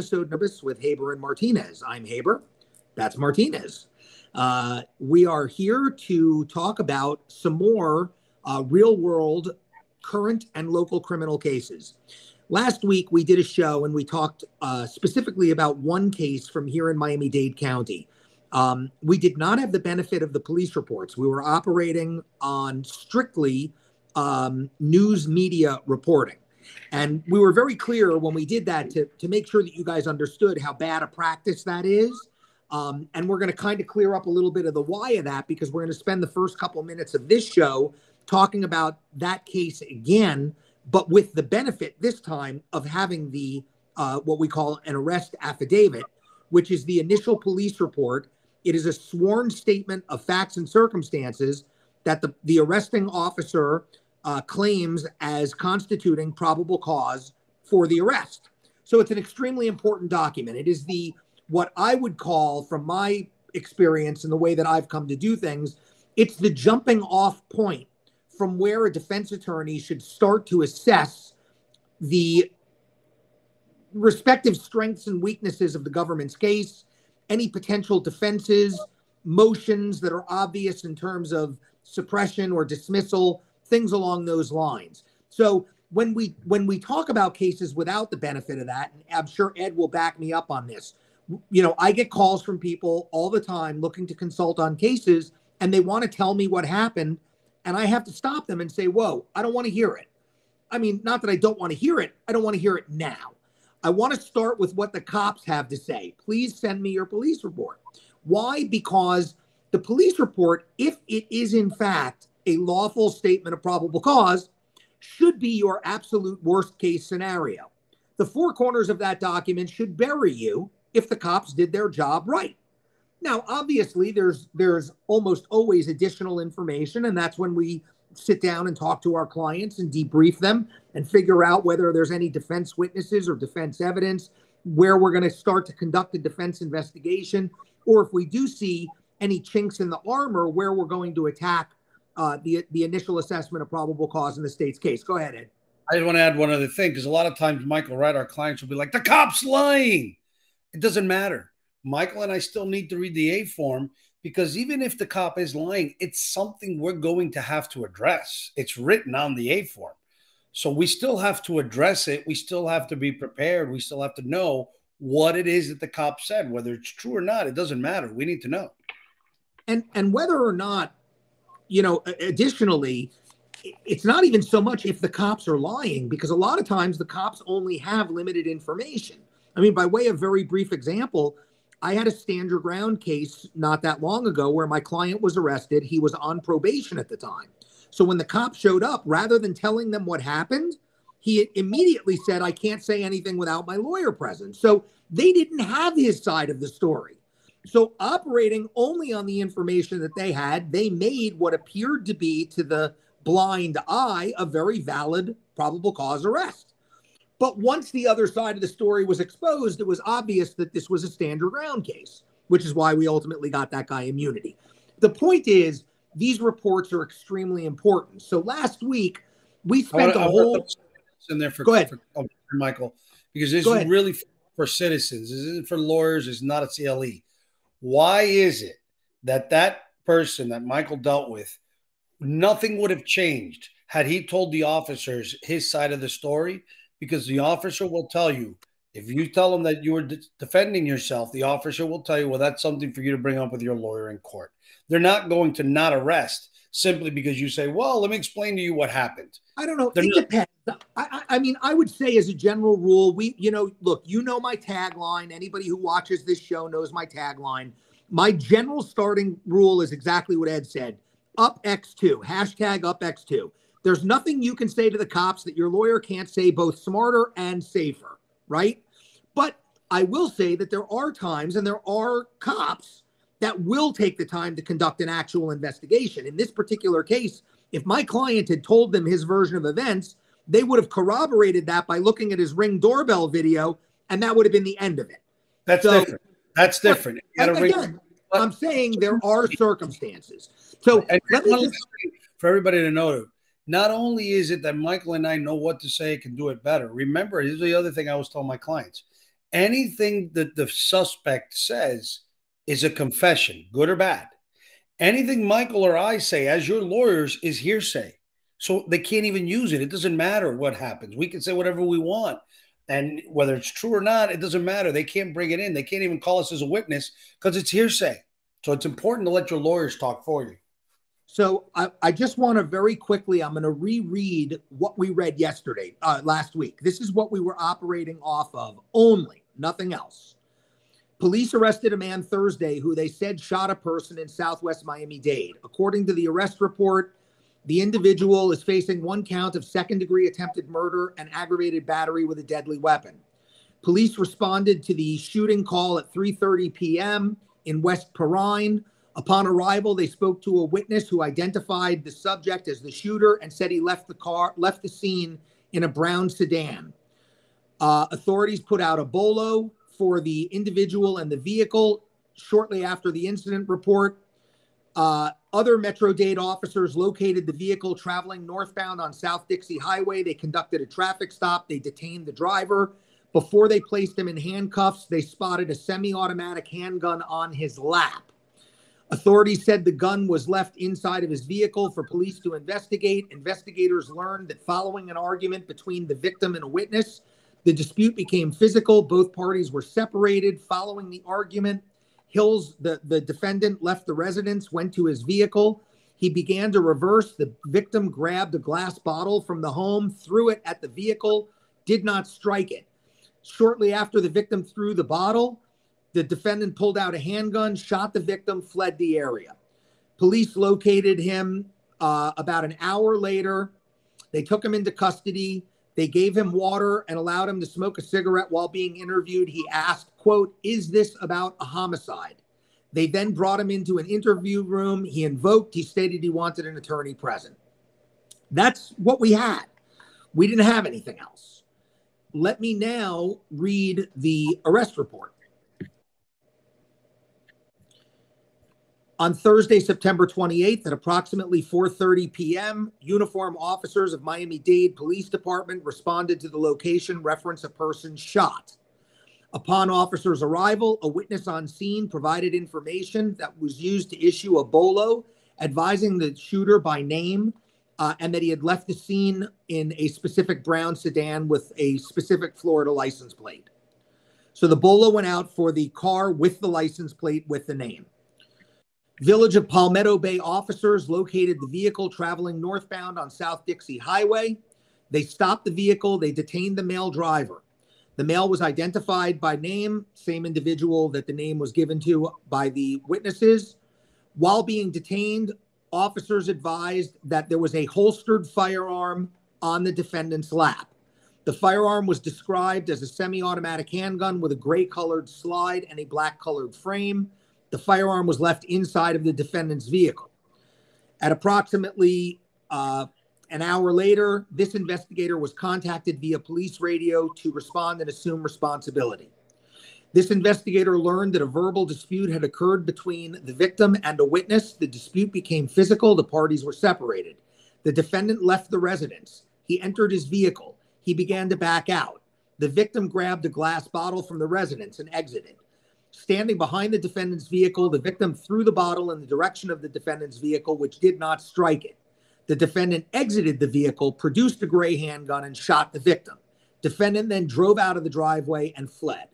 episode Nobis with Haber and Martinez. I'm Haber. That's Martinez. Uh, we are here to talk about some more uh, real world, current, and local criminal cases. Last week, we did a show and we talked uh, specifically about one case from here in Miami Dade County. Um, we did not have the benefit of the police reports. We were operating on strictly um, news media reporting. And we were very clear when we did that to, to make sure that you guys understood how bad a practice that is. Um, and we're going to kind of clear up a little bit of the why of that because we're going to spend the first couple minutes of this show talking about that case again, but with the benefit this time of having the uh, what we call an arrest affidavit, which is the initial police report. It is a sworn statement of facts and circumstances that the, the arresting officer uh, claims as constituting probable cause for the arrest. So it's an extremely important document. It is the what I would call, from my experience and the way that I've come to do things, it's the jumping off point from where a defense attorney should start to assess the respective strengths and weaknesses of the government's case, any potential defenses, motions that are obvious in terms of suppression or dismissal, things along those lines. So when we when we talk about cases without the benefit of that, and I'm sure Ed will back me up on this. You know, I get calls from people all the time looking to consult on cases, and they want to tell me what happened, and I have to stop them and say, "Whoa, I don't want to hear it." I mean, not that I don't want to hear it. I don't want to hear it now. I want to start with what the cops have to say. Please send me your police report. Why? Because the police report, if it is in fact a lawful statement of probable cause should be your absolute worst case scenario. The four corners of that document should bury you if the cops did their job right. Now, obviously, there's there's almost always additional information, and that's when we sit down and talk to our clients and debrief them and figure out whether there's any defense witnesses or defense evidence, where we're going to start to conduct a defense investigation, or if we do see any chinks in the armor, where we're going to attack uh, the the initial assessment of probable cause in the state's case. Go ahead, Ed. I just want to add one other thing because a lot of times, Michael, right, our clients will be like, "The cop's lying." It doesn't matter. Michael and I still need to read the A form because even if the cop is lying, it's something we're going to have to address. It's written on the A form. So we still have to address it. We still have to be prepared. We still have to know what it is that the cop said, whether it's true or not. It doesn't matter. We need to know. And and whether or not you know, additionally, it's not even so much if the cops are lying, because a lot of times the cops only have limited information. I mean, by way of very brief example, I had a stand your ground case not that long ago where my client was arrested. He was on probation at the time. So when the cops showed up, rather than telling them what happened, he immediately said, I can't say anything without my lawyer present. So they didn't have his side of the story. So, operating only on the information that they had, they made what appeared to be to the blind eye a very valid probable cause arrest. But once the other side of the story was exposed, it was obvious that this was a stand your ground case, which is why we ultimately got that guy immunity. The point is, these reports are extremely important. So last week, we spent a whole. In there for, Go ahead. For, oh, Michael, because this is really for citizens. This isn't for lawyers. It's not a CLE. Why is it that that person that Michael dealt with, nothing would have changed had he told the officers his side of the story? Because the officer will tell you, if you tell him that you were de- defending yourself, the officer will tell you, well, that's something for you to bring up with your lawyer in court. They're not going to not arrest simply because you say, well, let me explain to you what happened. I don't know. They're it not- depends. I, I, mean, I would say as a general rule, we, you know, look, you know my tagline. Anybody who watches this show knows my tagline. My general starting rule is exactly what Ed said up X2, hashtag up X2. There's nothing you can say to the cops that your lawyer can't say both smarter and safer, right? But I will say that there are times and there are cops that will take the time to conduct an actual investigation. In this particular case, if my client had told them his version of events, they would have corroborated that by looking at his ring doorbell video, and that would have been the end of it. That's so, different. That's different. But, again, I'm saying there are circumstances. So just, for everybody to know, not only is it that Michael and I know what to say, can do it better. Remember, here's the other thing I was telling my clients: anything that the suspect says is a confession, good or bad. Anything Michael or I say as your lawyers is hearsay. So they can't even use it. It doesn't matter what happens. We can say whatever we want. And whether it's true or not, it doesn't matter. They can't bring it in. They can't even call us as a witness because it's hearsay. So it's important to let your lawyers talk for you. So I, I just want to very quickly, I'm going to reread what we read yesterday, uh, last week. This is what we were operating off of only, nothing else. Police arrested a man Thursday who they said shot a person in southwest Miami Dade. According to the arrest report, the individual is facing one count of second degree attempted murder and aggravated battery with a deadly weapon. Police responded to the shooting call at 3:30 p.m. in West Perrine. Upon arrival, they spoke to a witness who identified the subject as the shooter and said he left the car, left the scene in a brown sedan. Uh, authorities put out a bolo for the individual and the vehicle shortly after the incident report. Uh, other Metro Dade officers located the vehicle traveling northbound on South Dixie Highway. They conducted a traffic stop. They detained the driver. Before they placed him in handcuffs, they spotted a semi automatic handgun on his lap. Authorities said the gun was left inside of his vehicle for police to investigate. Investigators learned that following an argument between the victim and a witness, the dispute became physical. Both parties were separated. Following the argument, Hills, the, the defendant, left the residence, went to his vehicle. He began to reverse. The victim grabbed a glass bottle from the home, threw it at the vehicle, did not strike it. Shortly after the victim threw the bottle, the defendant pulled out a handgun, shot the victim, fled the area. Police located him uh, about an hour later. They took him into custody. They gave him water and allowed him to smoke a cigarette while being interviewed. He asked, quote, is this about a homicide? They then brought him into an interview room. He invoked, he stated he wanted an attorney present. That's what we had. We didn't have anything else. Let me now read the arrest report. On Thursday, September 28th at approximately 4:30 p.m., uniform officers of Miami-Dade Police Department responded to the location reference a person shot. Upon officers' arrival, a witness on scene provided information that was used to issue a bolo advising the shooter by name uh, and that he had left the scene in a specific brown sedan with a specific Florida license plate. So the bolo went out for the car with the license plate with the name. Village of Palmetto Bay officers located the vehicle traveling northbound on South Dixie Highway. They stopped the vehicle, they detained the male driver. The male was identified by name, same individual that the name was given to by the witnesses. While being detained, officers advised that there was a holstered firearm on the defendant's lap. The firearm was described as a semi automatic handgun with a gray colored slide and a black colored frame. The firearm was left inside of the defendant's vehicle. At approximately uh, an hour later, this investigator was contacted via police radio to respond and assume responsibility. This investigator learned that a verbal dispute had occurred between the victim and a witness. The dispute became physical. The parties were separated. The defendant left the residence. He entered his vehicle. He began to back out. The victim grabbed a glass bottle from the residence and exited. Standing behind the defendant's vehicle, the victim threw the bottle in the direction of the defendant's vehicle, which did not strike it. The defendant exited the vehicle, produced a gray handgun, and shot the victim. Defendant then drove out of the driveway and fled.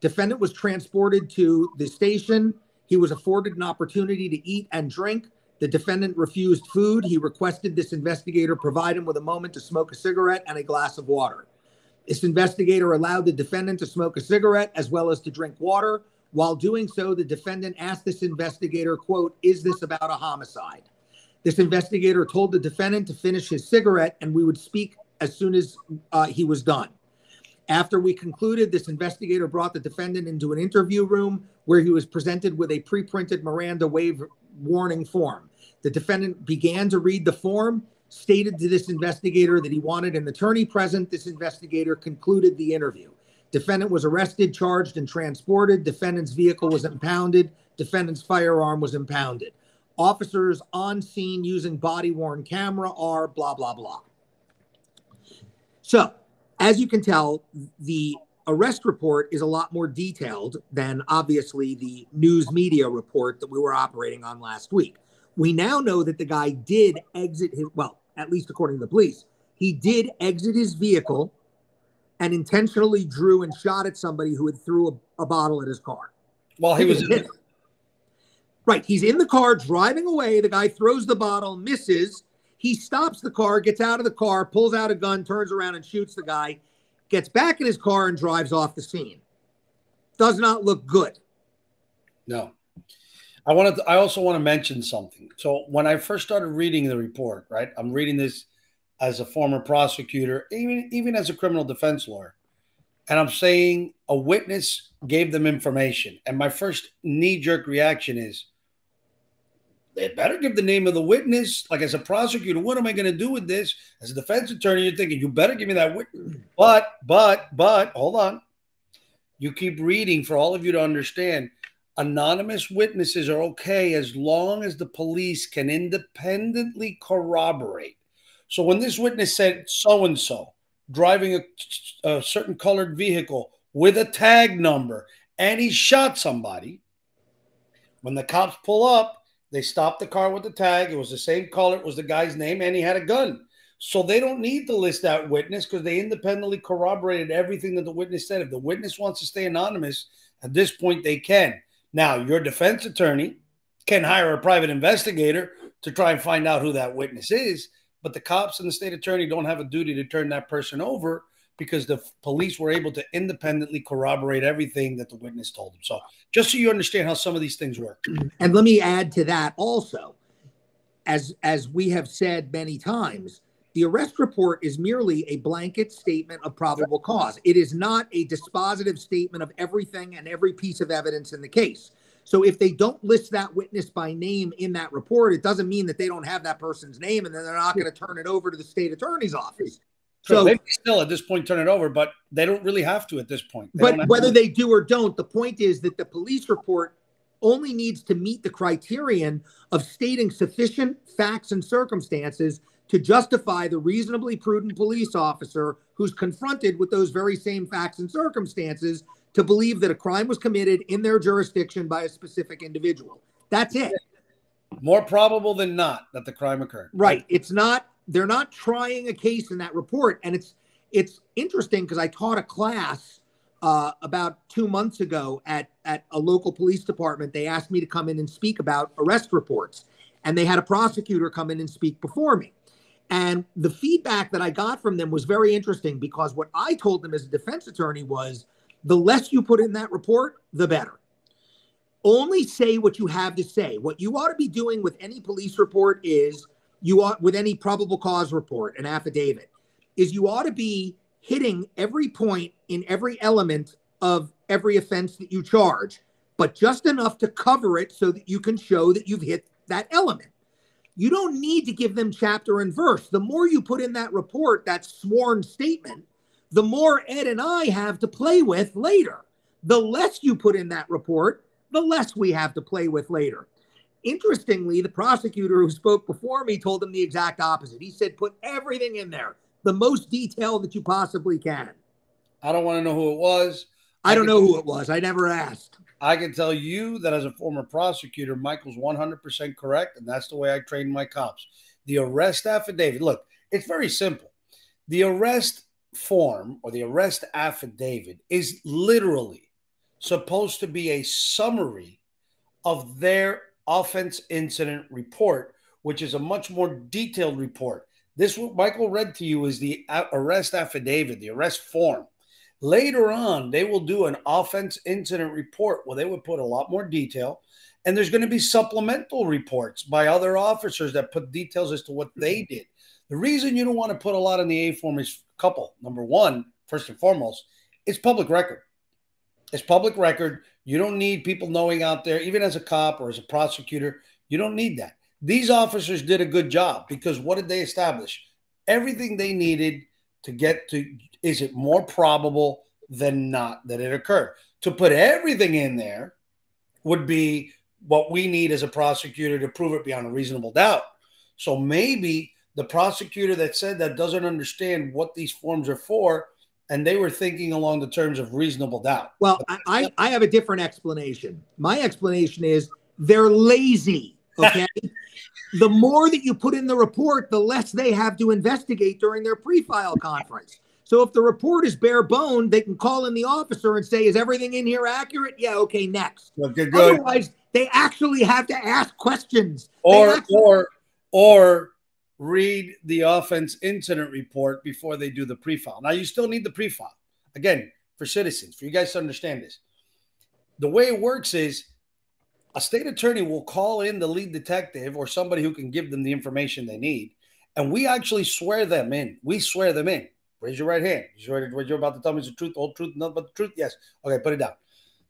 Defendant was transported to the station. He was afforded an opportunity to eat and drink. The defendant refused food. He requested this investigator provide him with a moment to smoke a cigarette and a glass of water. This investigator allowed the defendant to smoke a cigarette as well as to drink water. While doing so, the defendant asked this investigator, quote, is this about a homicide? This investigator told the defendant to finish his cigarette and we would speak as soon as uh, he was done. After we concluded, this investigator brought the defendant into an interview room where he was presented with a pre printed Miranda waiver warning form. The defendant began to read the form stated to this investigator that he wanted an attorney present. This investigator concluded the interview. Defendant was arrested, charged, and transported. Defendant's vehicle was impounded. Defendant's firearm was impounded. Officers on scene using body worn camera are blah, blah, blah. So, as you can tell, the arrest report is a lot more detailed than obviously the news media report that we were operating on last week. We now know that the guy did exit his, well, at least according to the police, he did exit his vehicle and intentionally drew and shot at somebody who had threw a, a bottle at his car. While he, he was in right, he's in the car driving away. The guy throws the bottle, misses. He stops the car, gets out of the car, pulls out a gun, turns around and shoots the guy, gets back in his car and drives off the scene. Does not look good. No. I wanted to, I also want to mention something. So when I first started reading the report, right? I'm reading this as a former prosecutor, even even as a criminal defense lawyer. And I'm saying a witness gave them information. And my first knee jerk reaction is, they better give the name of the witness. Like as a prosecutor, what am I going to do with this? As a defense attorney, you're thinking, you better give me that witness. But, but, but, hold on. You keep reading for all of you to understand. Anonymous witnesses are okay as long as the police can independently corroborate so when this witness said so and so driving a, a, certain colored vehicle with a tag number and he shot somebody, when the cops pull up, they stop the car with the tag. It was the same color, it was the guy's name, and he had a gun. So they don't need to list that witness because they independently corroborated everything that the witness said. If the witness wants to stay anonymous, at this point they can. Now, your defense attorney can hire a private investigator to try and find out who that witness is but the cops and the state attorney don't have a duty to turn that person over because the police were able to independently corroborate everything that the witness told them. So, just so you understand how some of these things work. And let me add to that also, as as we have said many times, the arrest report is merely a blanket statement of probable cause. It is not a dispositive statement of everything and every piece of evidence in the case. So if they don't list that witness by name in that report, it doesn't mean that they don't have that person's name and then they're not going to turn it over to the state attorney's office. So they still at this point turn it over, but they don't really have to at this point. They but whether to. they do or don't, the point is that the police report only needs to meet the criterion of stating sufficient facts and circumstances to justify the reasonably prudent police officer who's confronted with those very same facts and circumstances to believe that a crime was committed in their jurisdiction by a specific individual. That's it. More probable than not that the crime occurred. Right. It's not they're not trying a case in that report and it's it's interesting because I taught a class uh, about two months ago at at a local police department. They asked me to come in and speak about arrest reports, and they had a prosecutor come in and speak before me. And the feedback that I got from them was very interesting because what I told them as a defense attorney was the less you put in that report, the better. Only say what you have to say. What you ought to be doing with any police report is you ought, with any probable cause report, an affidavit, is you ought to be hitting every point in every element of every offense that you charge, but just enough to cover it so that you can show that you've hit that element. You don't need to give them chapter and verse. The more you put in that report, that sworn statement, the more Ed and I have to play with later. The less you put in that report, the less we have to play with later. Interestingly, the prosecutor who spoke before me told him the exact opposite. He said, put everything in there, the most detail that you possibly can. I don't want to know who it was. I, I don't know who it was. I never asked. I can tell you that as a former prosecutor, Michael's 100% correct. And that's the way I train my cops. The arrest affidavit, look, it's very simple. The arrest form or the arrest affidavit is literally supposed to be a summary of their offense incident report, which is a much more detailed report. This, what Michael read to you, is the arrest affidavit, the arrest form. Later on, they will do an offense incident report where they would put a lot more detail. And there's going to be supplemental reports by other officers that put details as to what they mm-hmm. did. The reason you don't want to put a lot in the A form is a couple. Number one, first and foremost, it's public record. It's public record. You don't need people knowing out there, even as a cop or as a prosecutor, you don't need that. These officers did a good job because what did they establish? Everything they needed to get to is it more probable than not that it occurred? To put everything in there would be what we need as a prosecutor to prove it beyond a reasonable doubt. So maybe the prosecutor that said that doesn't understand what these forms are for and they were thinking along the terms of reasonable doubt. Well, I, I have a different explanation. My explanation is they're lazy. Okay. the more that you put in the report, the less they have to investigate during their pre file conference. So if the report is bare bone, they can call in the officer and say, "Is everything in here accurate?" Yeah, okay, next. Okay, good. Otherwise, they actually have to ask questions. Or actually- or or read the offense incident report before they do the pre-file. Now you still need the pre-file. Again, for citizens, for you guys to understand this. The way it works is a state attorney will call in the lead detective or somebody who can give them the information they need, and we actually swear them in. We swear them in. Raise your right hand. You swear what you're about to tell me is the truth, whole truth, nothing but the truth? Yes. Okay, put it down.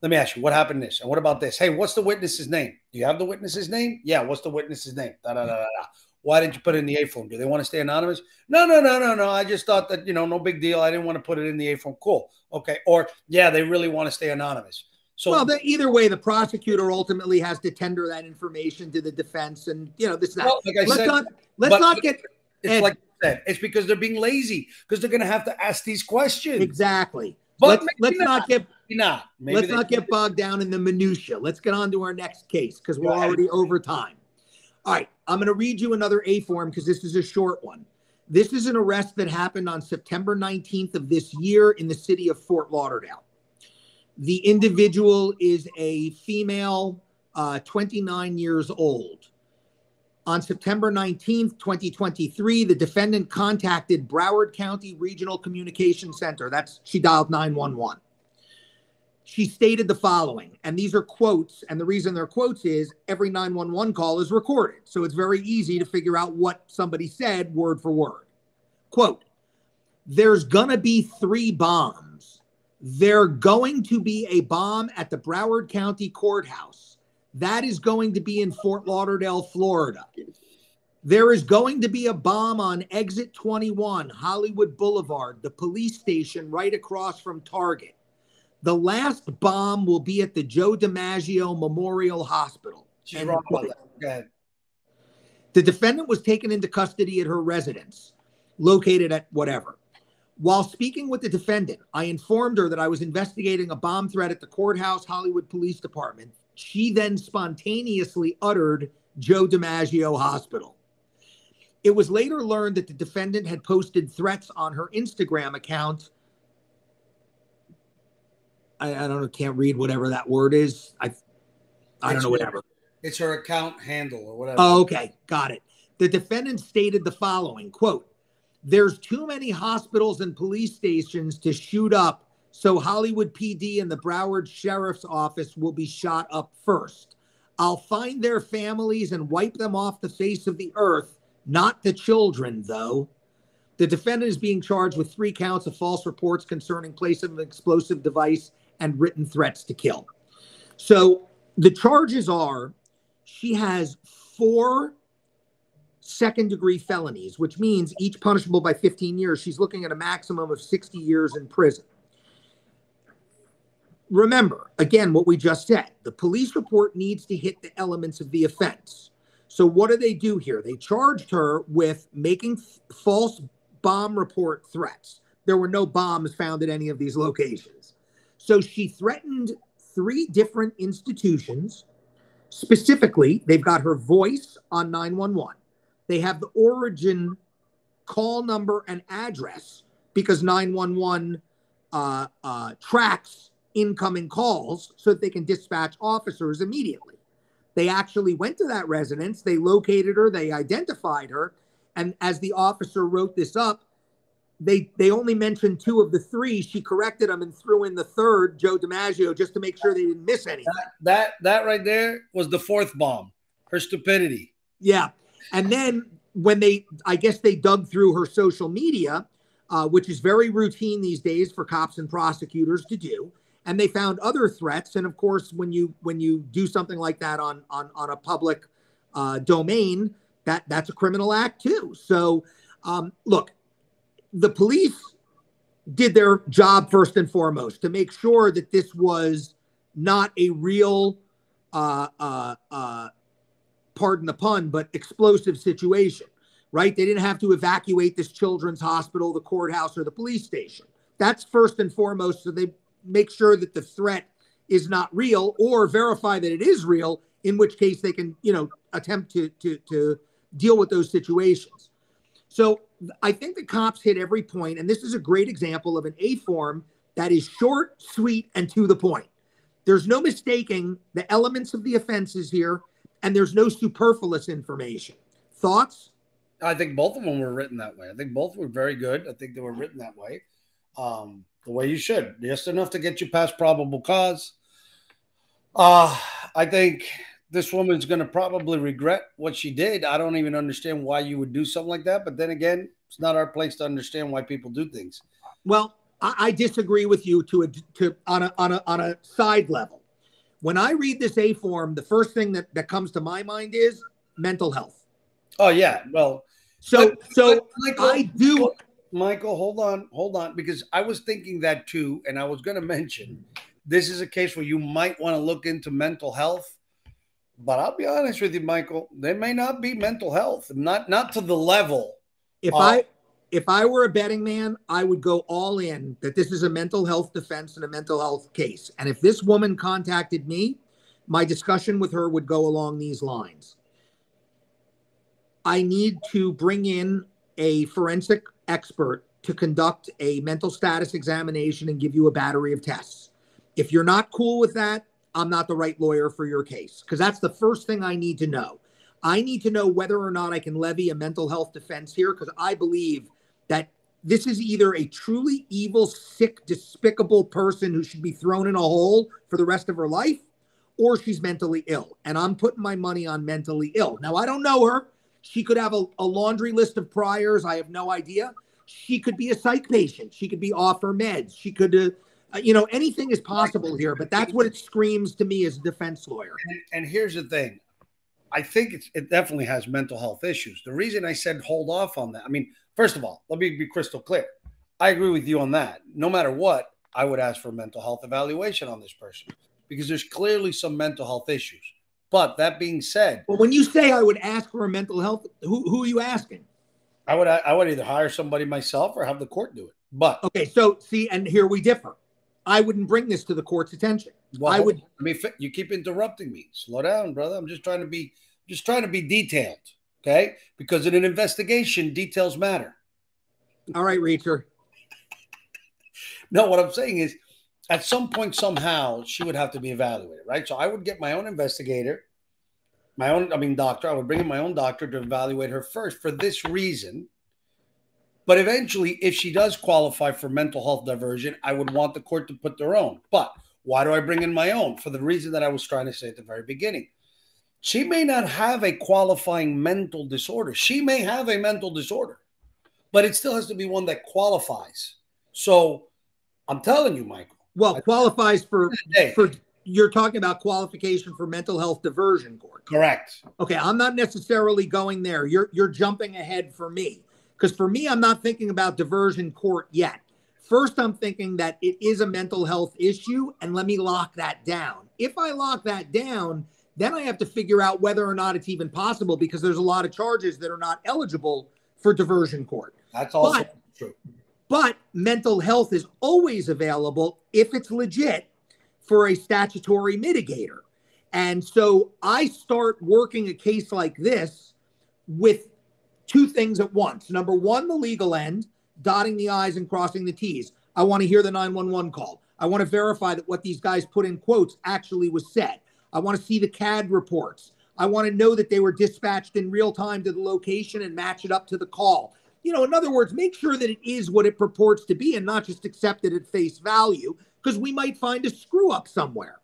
Let me ask you, what happened this? And what about this? Hey, what's the witness's name? Do you have the witness's name? Yeah, what's the witness's name? Da, da, da, da, da. Why didn't you put it in the A form? Do they want to stay anonymous? No, no, no, no, no. I just thought that, you know, no big deal. I didn't want to put it in the A form. Cool. Okay. Or, yeah, they really want to stay anonymous. So, well, the, either way, the prosecutor ultimately has to tender that information to the defense, and you know this. Well, like let's said, not let's not get. It's Ed, like said, it's because they're being lazy because they're going to have to ask these questions. Exactly. But let's, let's not. not get maybe not. Maybe let's not get bogged down in the minutia. Let's get on to our next case because we're already over time. All right, I'm going to read you another A form because this is a short one. This is an arrest that happened on September 19th of this year in the city of Fort Lauderdale. The individual is a female, uh, 29 years old. On September 19th, 2023, the defendant contacted Broward County Regional Communication Center. That's she dialed 911. She stated the following, and these are quotes, and the reason they're quotes is every 911 call is recorded. So it's very easy to figure out what somebody said word for word. Quote, there's gonna be three bombs. They're going to be a bomb at the Broward County Courthouse that is going to be in Fort Lauderdale, Florida. There is going to be a bomb on exit 21, Hollywood Boulevard, the police station right across from Target. The last bomb will be at the Joe DiMaggio Memorial Hospital. She's wrong about that. Go ahead. The defendant was taken into custody at her residence, located at whatever. While speaking with the defendant, I informed her that I was investigating a bomb threat at the courthouse Hollywood Police Department she then spontaneously uttered Joe DiMaggio Hospital. It was later learned that the defendant had posted threats on her Instagram account. I, I don't know, can't read whatever that word is. I I don't know, whatever. It's her account handle or whatever. Oh, okay, got it. The defendant stated the following quote, there's too many hospitals and police stations to shoot up so Hollywood PD and the Broward Sheriff's Office will be shot up first. I'll find their families and wipe them off the face of the earth, not the children, though. The defendant is being charged with three counts of false reports concerning place of an explosive device and written threats to kill. So the charges are she has four second degree felonies, which means each punishable by 15 years. She's looking at a maximum of 60 years in prison remember, again, what we just said the police report needs to hit the elements of the offense. So, what do they do here? They charged her with making false bomb report threats. There were no bombs found at any of these locations. So, she threatened three different institutions. Specifically, they've got her voice on 911. They have the origin call number and address because 911 uh, uh, tracks incoming calls so that they can dispatch officers immediately. They actually went to that residence, they located her, they identified her, and as the officer wrote this up, they they only mentioned two of the three. She corrected them and threw in the third, Joe DiMaggio, just to make sure they didn't miss anything. That that, that right there was the fourth bomb. Her stupidity. Yeah, and then when they, I guess they dug through her social media, uh, which is very routine these days for cops and prosecutors to do and they found other threats. And of course, when you when you do something like that on on on a public uh, domain, that that's a criminal act too. So, um, look, the police did their job first and foremost to make sure that this was not a real, uh, uh, uh, pardon the pun, but explosive situation. Right? They didn't have to evacuate this children's hospital, the courthouse, or the police station. That's first and foremost. So they make sure that the threat is not real or verify that it is real, in which case they can, you know, attempt to to to deal with those situations. So I think the cops hit every point, and this is a great example of an A form that is short, sweet, and to the point. There's no mistaking the elements of the offenses here, and there's no superfluous information. Thoughts? I think both of them were written that way. I think both were very good. I think they were written that way, um, the way you should, just enough to get you past probable cause. Uh, I think this woman's going to probably regret what she did. I don't even understand why you would do something like that. But then again, it's not our place to understand why people do things. Well, I, I disagree with you to a to on a on a on a side level. When I read this A form, the first thing that, that comes to my mind is mental health. Oh yeah. Well, so but, so but Michael, I do Michael, hold on, hold on, because I was thinking that too, and I was gonna mention this is a case where you might want to look into mental health but I'll be honest with you, Michael. They may not be mental health, not not to the level. If of- I if I were a betting man, I would go all in that this is a mental health defense and a mental health case. And if this woman contacted me, my discussion with her would go along these lines. I need to bring in a forensic expert to conduct a mental status examination and give you a battery of tests. If you're not cool with that, I'm not the right lawyer for your case because that's the first thing I need to know. I need to know whether or not I can levy a mental health defense here because I believe that this is either a truly evil, sick, despicable person who should be thrown in a hole for the rest of her life, or she's mentally ill. And I'm putting my money on mentally ill. Now, I don't know her. She could have a, a laundry list of priors. I have no idea. She could be a psych patient. She could be off her meds. She could uh, uh, you know, anything is possible here, but that's what it screams to me as a defense lawyer. And, and here's the thing I think it definitely has mental health issues. The reason I said hold off on that, I mean, first of all, let me be crystal clear. I agree with you on that. No matter what, I would ask for a mental health evaluation on this person because there's clearly some mental health issues. But that being said, well, when you say I would ask for a mental health, who, who are you asking? I would I would either hire somebody myself or have the court do it. But okay, so see, and here we differ. I wouldn't bring this to the court's attention. Well, I would. I mean, you keep interrupting me. Slow down, brother. I'm just trying to be just trying to be detailed, okay? Because in an investigation, details matter. All right, Reacher. no, what I'm saying is, at some point, somehow, she would have to be evaluated, right? So I would get my own investigator, my own, I mean, doctor. I would bring in my own doctor to evaluate her first for this reason but eventually, if she does qualify for mental health diversion, I would want the court to put their own. But why do I bring in my own? For the reason that I was trying to say at the very beginning. She may not have a qualifying mental disorder. She may have a mental disorder, but it still has to be one that qualifies. So I'm telling you, Michael. Well, qualifies for for you're talking about qualification for mental health diversion court. Correct. Okay, I'm not necessarily going there. You're you're jumping ahead for me. Because for me, I'm not thinking about diversion court yet. First, I'm thinking that it is a mental health issue, and let me lock that down. If I lock that down, then I have to figure out whether or not it's even possible because there's a lot of charges that are not eligible for diversion court. That's also but, true. But mental health is always available if it's legit for a statutory mitigator. And so I start working a case like this with two things at once. Number one, the legal end, dotting the I's and crossing the T's. I want to hear the 911 call. I want to verify that what these guys put in quotes actually was said. I want to see the CAD reports. I want to know that they were dispatched in real time to the location and match it up to the call. You know, in other words, make sure that it is what it purports to be and not just accept it at face value because we might find a screw up somewhere.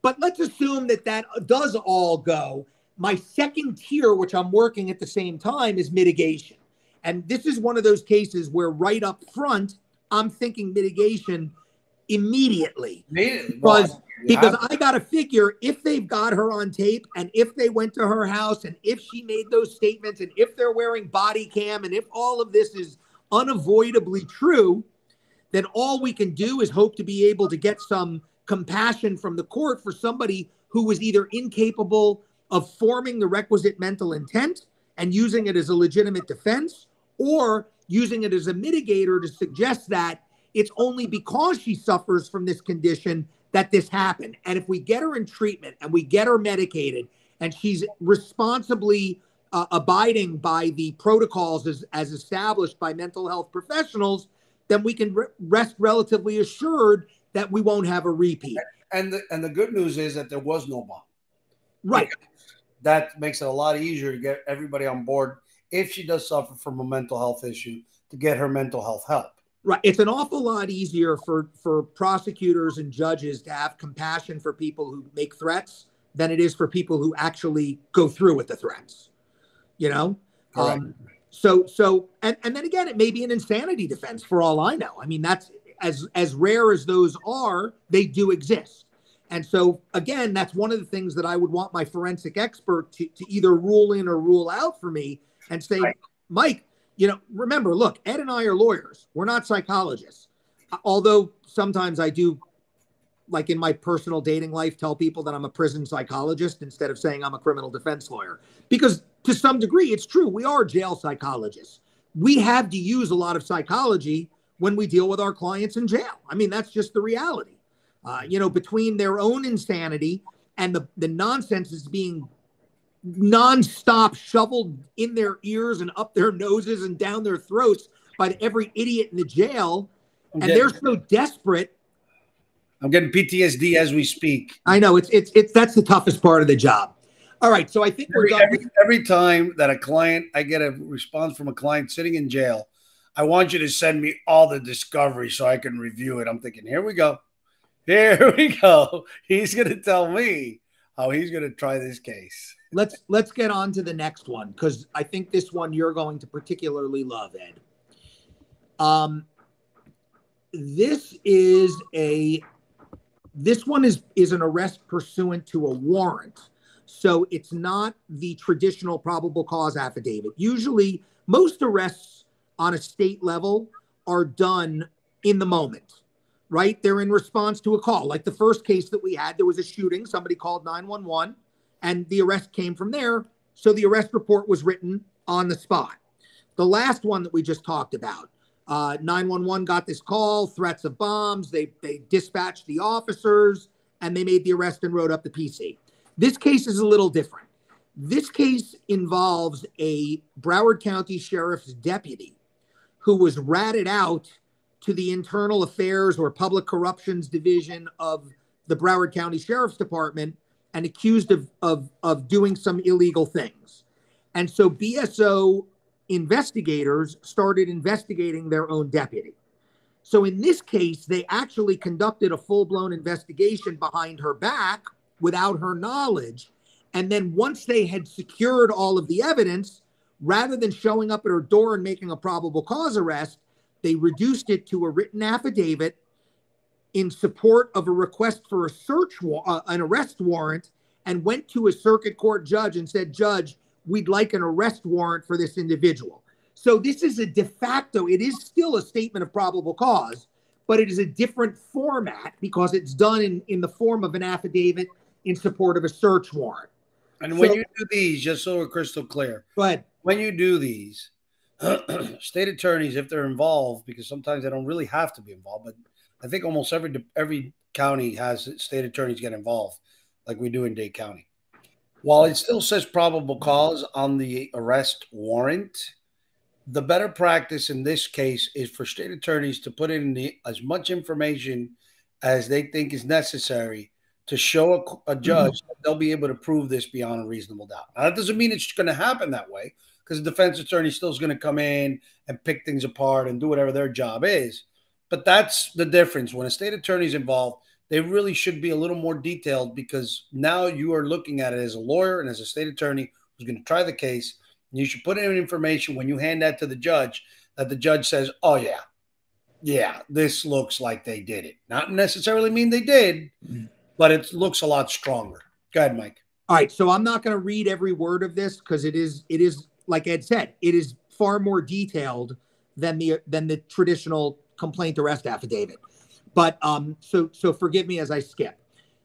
But let's assume that that does all go my second tier, which I'm working at the same time, is mitigation. And this is one of those cases where right up front, I'm thinking mitigation immediately. Immediately. Because, because I got to figure if they've got her on tape and if they went to her house and if she made those statements and if they're wearing body cam and if all of this is unavoidably true, then all we can do is hope to be able to get some compassion from the court for somebody who was either incapable of forming the requisite mental intent and using it as a legitimate defense or using it as a mitigator to suggest that It's only because she suffers from this condition that this happened. And if we get her in treatment and we get her medicated and she's responsibly uh, abiding by the protocols as, as established by mental health professionals, then we can re- rest relatively assured that we won't have a repeat. And the, and the good news is that there was no bomb. Right. That makes it a lot easier to get everybody on board if she does suffer from a mental health issue to get her mental health help. Right. It's an awful lot easier for for prosecutors and judges to have compassion for people who make threats than it is for people who actually go through with the threats. You know? Um, so so and, and then again, it may be an insanity defense for all I know. I mean, that's as as rare as those are, they do exist. And so again, that's one of the things that I would want my forensic expert to, to either rule in or rule out for me and say, right. Mike, you know, remember, look, Ed and I are lawyers. We're not psychologists. Although sometimes I do, like in my personal dating life, tell people that I'm a prison psychologist instead of saying I'm a criminal defense lawyer. Because to some degree, it's true. We are jail psychologists. We have to use a lot of psychology when we deal with our clients in jail. I mean, that's just the reality. Uh, you know, between their own insanity and the, the nonsense is being nonstop shoveled in their ears and up their noses and down their throats by every idiot in the jail. and they're so desperate. I'm getting PTSD as we speak. I know it's it's it's that's the toughest part of the job. All right, so I think every, every, every time that a client I get a response from a client sitting in jail, I want you to send me all the discovery so I can review it. I'm thinking, here we go. Here we go. He's going to tell me how he's going to try this case let's let's get on to the next one because I think this one you're going to particularly love, Ed. Um, this is a this one is is an arrest pursuant to a warrant, so it's not the traditional probable cause affidavit. Usually, most arrests on a state level are done in the moment right? They're in response to a call. Like the first case that we had, there was a shooting. Somebody called 911 and the arrest came from there. So the arrest report was written on the spot. The last one that we just talked about, uh, 911 got this call, threats of bombs. They they dispatched the officers and they made the arrest and wrote up the PC. This case is a little different. This case involves a Broward County Sheriff's deputy who was ratted out to the Internal Affairs or Public Corruptions Division of the Broward County Sheriff's Department and accused of, of, of doing some illegal things. And so BSO investigators started investigating their own deputy. So in this case, they actually conducted a full blown investigation behind her back without her knowledge. And then once they had secured all of the evidence, rather than showing up at her door and making a probable cause arrest, they reduced it to a written affidavit in support of a request for a search war- uh, an arrest warrant and went to a circuit court judge and said, "Judge, we'd like an arrest warrant for this individual." So this is a de facto. It is still a statement of probable cause, but it is a different format because it's done in in the form of an affidavit in support of a search warrant. And when so, you do these, just so we're crystal clear, but. When you do these, state attorneys, if they're involved, because sometimes they don't really have to be involved, but I think almost every every county has state attorneys get involved, like we do in Dade County. While it still says probable cause on the arrest warrant, the better practice in this case is for state attorneys to put in the, as much information as they think is necessary to show a, a judge mm-hmm. that they'll be able to prove this beyond a reasonable doubt. Now, that doesn't mean it's going to happen that way because the defense attorney still is going to come in and pick things apart and do whatever their job is. But that's the difference. When a state attorney is involved, they really should be a little more detailed because now you are looking at it as a lawyer and as a state attorney who's going to try the case. And you should put in information when you hand that to the judge that the judge says, oh, yeah, yeah, this looks like they did it. Not necessarily mean they did, mm-hmm. but it looks a lot stronger. Go ahead, Mike. All right, so I'm not going to read every word of this because it is it is like Ed said, it is far more detailed than the than the traditional complaint arrest affidavit. But um, so so forgive me as I skip.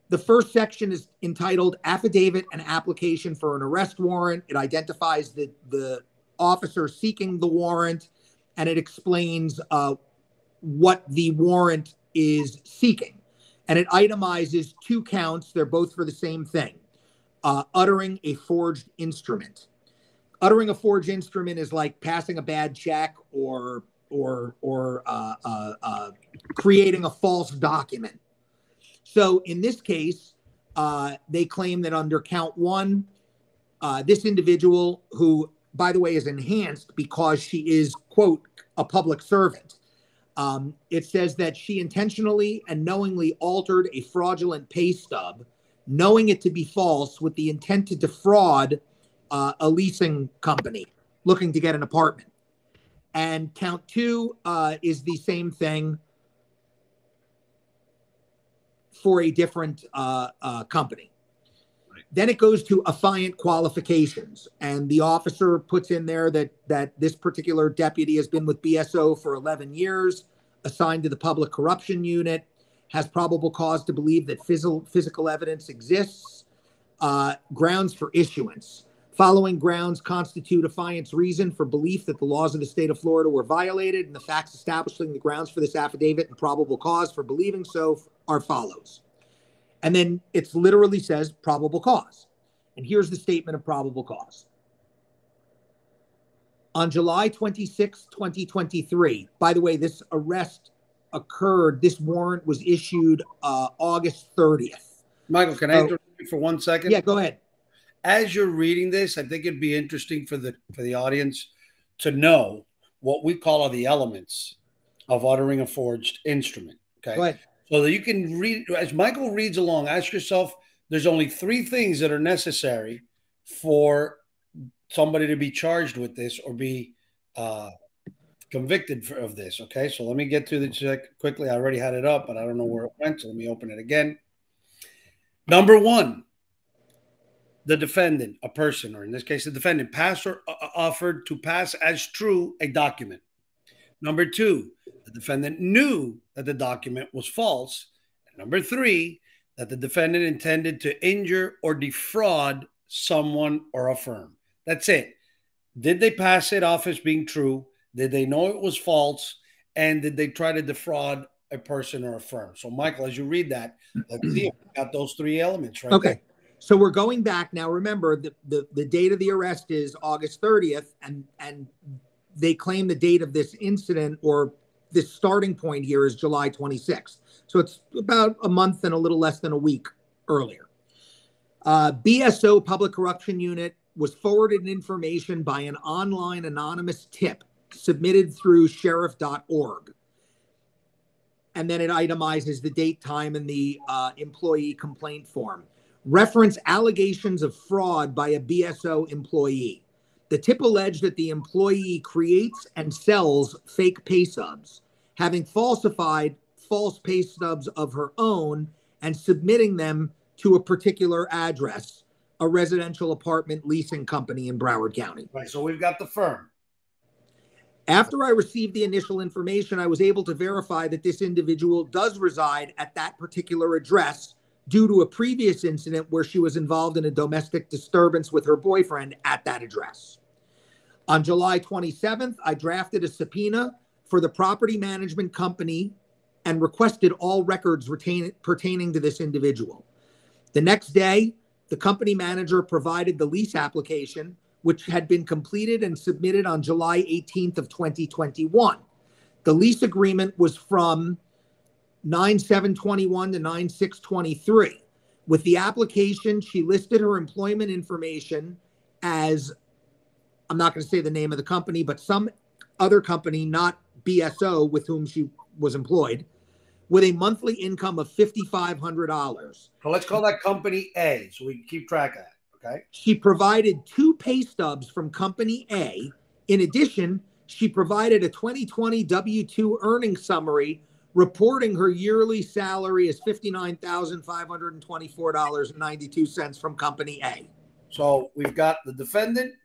The first section is entitled Affidavit and Application for an Arrest Warrant. It identifies the, the officer seeking the warrant and it explains uh, what the warrant is seeking. And it itemizes two counts. They're both for the same thing uh, uttering a forged instrument. Uttering a forged instrument is like passing a bad check or or or uh, uh, uh creating a false document. So in this case, uh, they claim that under count one, uh, this individual, who by the way is enhanced because she is quote a public servant, um, it says that she intentionally and knowingly altered a fraudulent pay stub, knowing it to be false with the intent to defraud uh, a leasing company looking to get an apartment. And count two uh, is the same thing for a different uh, uh company. Then it goes to affiant qualifications, and the officer puts in there that that this particular deputy has been with BSO for 11 years, assigned to the public corruption unit, has probable cause to believe that physical physical evidence exists. Uh, grounds for issuance. Following grounds constitute a affiant's reason for belief that the laws of the state of Florida were violated, and the facts establishing the grounds for this affidavit and probable cause for believing so are follows. And then it literally says probable cause. And here's the statement of probable cause. On July 26, 2023, by the way, this arrest occurred, this warrant was issued uh, August 30th. Michael, can I interrupt you for one second? Yeah, go ahead. As you're reading this, I think it'd be interesting for the for the audience to know what we call are the elements of uttering a forged instrument. Okay. So that you can read as Michael reads along. Ask yourself: There's only three things that are necessary for somebody to be charged with this or be uh, convicted for, of this. Okay, so let me get through the check quickly. I already had it up, but I don't know where it went. So let me open it again. Number one, the defendant, a person, or in this case, the defendant, passed or uh, offered to pass as true a document. Number two, the defendant knew that the document was false. And number three, that the defendant intended to injure or defraud someone or a firm. That's it. Did they pass it off as being true? Did they know it was false? And did they try to defraud a person or a firm? So, Michael, as you read that, let's see, got those three elements right. Okay. There. So we're going back now. Remember, the, the, the date of the arrest is August 30th, and and they claim the date of this incident or the starting point here is July 26th. So it's about a month and a little less than a week earlier. Uh, BSO Public Corruption Unit was forwarded information by an online anonymous tip submitted through sheriff.org. And then it itemizes the date, time, and the uh, employee complaint form. Reference allegations of fraud by a BSO employee. The tip alleged that the employee creates and sells fake pay stubs, having falsified false pay stubs of her own and submitting them to a particular address, a residential apartment leasing company in Broward County. Right. So we've got the firm. After I received the initial information, I was able to verify that this individual does reside at that particular address due to a previous incident where she was involved in a domestic disturbance with her boyfriend at that address. On July 27th, I drafted a subpoena for the property management company and requested all records retain, pertaining to this individual. The next day, the company manager provided the lease application, which had been completed and submitted on July 18th of 2021. The lease agreement was from 9721 to 9623. With the application, she listed her employment information as I'm not going to say the name of the company, but some other company, not BSO, with whom she was employed, with a monthly income of $5,500. So let's call that company A so we can keep track of that. Okay. She provided two pay stubs from company A. In addition, she provided a 2020 W 2 earnings summary reporting her yearly salary is $59,524.92 from company A. So we've got the defendant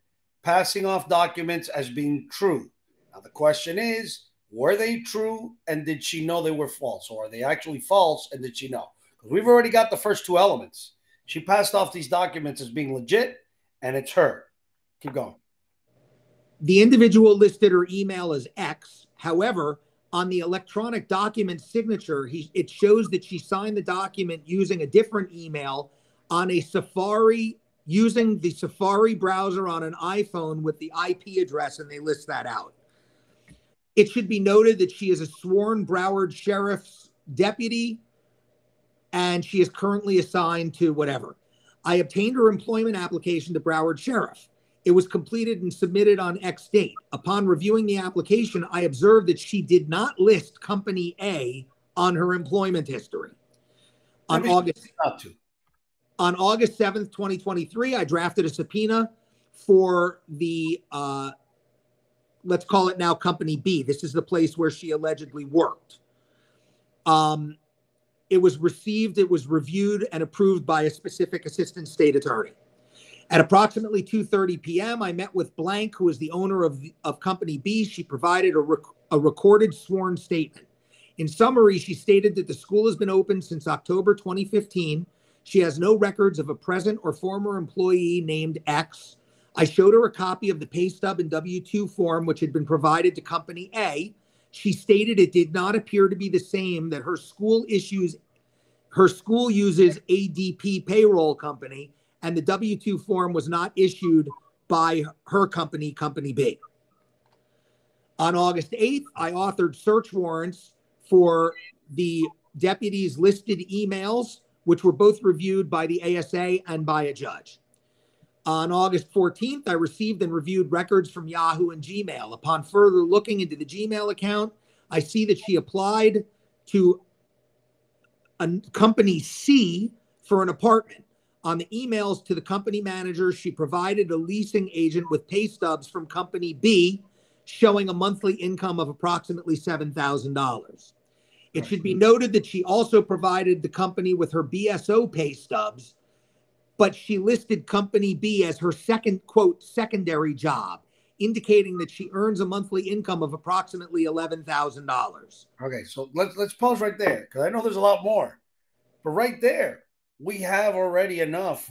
passing off documents as being true. Now, the question is were they true and did she know they were false? Or are they actually false and did she know? Because we've already got the first two elements. She passed off these documents as being legit and it's her. Keep going. The individual listed her email as X. However, on the electronic document signature, he, it shows that she signed the document using a different email on a Safari, using the Safari browser on an iPhone with the IP address, and they list that out. It should be noted that she is a sworn Broward Sheriff's deputy, and she is currently assigned to whatever. I obtained her employment application to Broward Sheriff. It was completed and submitted on X date. Upon reviewing the application, I observed that she did not list Company A on her employment history. On August on August 7th, 2023, I drafted a subpoena for the uh, let's call it now Company B. This is the place where she allegedly worked. Um, it was received, it was reviewed and approved by a specific assistant state attorney. At approximately 2:30 p.m., I met with Blank, who is the owner of, of Company B. She provided a, rec- a recorded sworn statement. In summary, she stated that the school has been open since October 2015. She has no records of a present or former employee named X. I showed her a copy of the pay stub and W 2 form, which had been provided to Company A. She stated it did not appear to be the same that her school issues, her school uses ADP payroll company and the W 2 form was not issued by her company, Company B. On August 8th, I authored search warrants for the deputies' listed emails, which were both reviewed by the ASA and by a judge. On August 14th, I received and reviewed records from Yahoo and Gmail. Upon further looking into the Gmail account, I see that she applied to a company C for an apartment. On the emails to the company manager, she provided a leasing agent with pay stubs from company B showing a monthly income of approximately $7,000. It should be noted that she also provided the company with her BSO pay stubs, but she listed company B as her second, quote, secondary job, indicating that she earns a monthly income of approximately $11,000. Okay, so let's let's pause right there because I know there's a lot more. But right there, we have already enough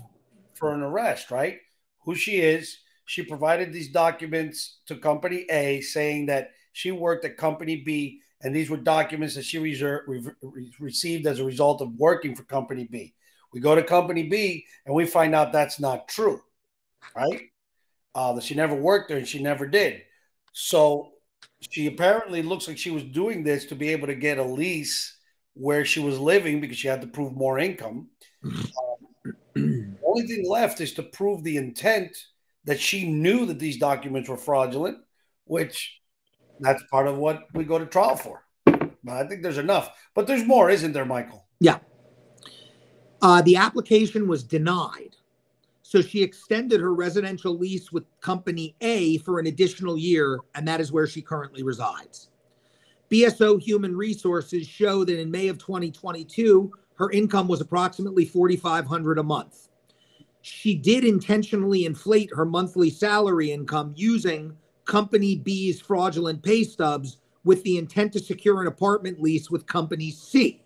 for an arrest, right? Who she is. She provided these documents to company A saying that she worked at company B, and these were documents that she reserved, re- received as a result of working for company B. We go to company B and we find out that's not true, right? Uh, that she never worked there and she never did. So she apparently looks like she was doing this to be able to get a lease where she was living because she had to prove more income. Um, only thing left is to prove the intent that she knew that these documents were fraudulent, which that's part of what we go to trial for. But I think there's enough. But there's more, isn't there, Michael? Yeah. Uh, the application was denied. So she extended her residential lease with Company A for an additional year, and that is where she currently resides. BSO Human Resources show that in May of 2022, her income was approximately 4500 a month. She did intentionally inflate her monthly salary income using company B's fraudulent pay stubs with the intent to secure an apartment lease with company C.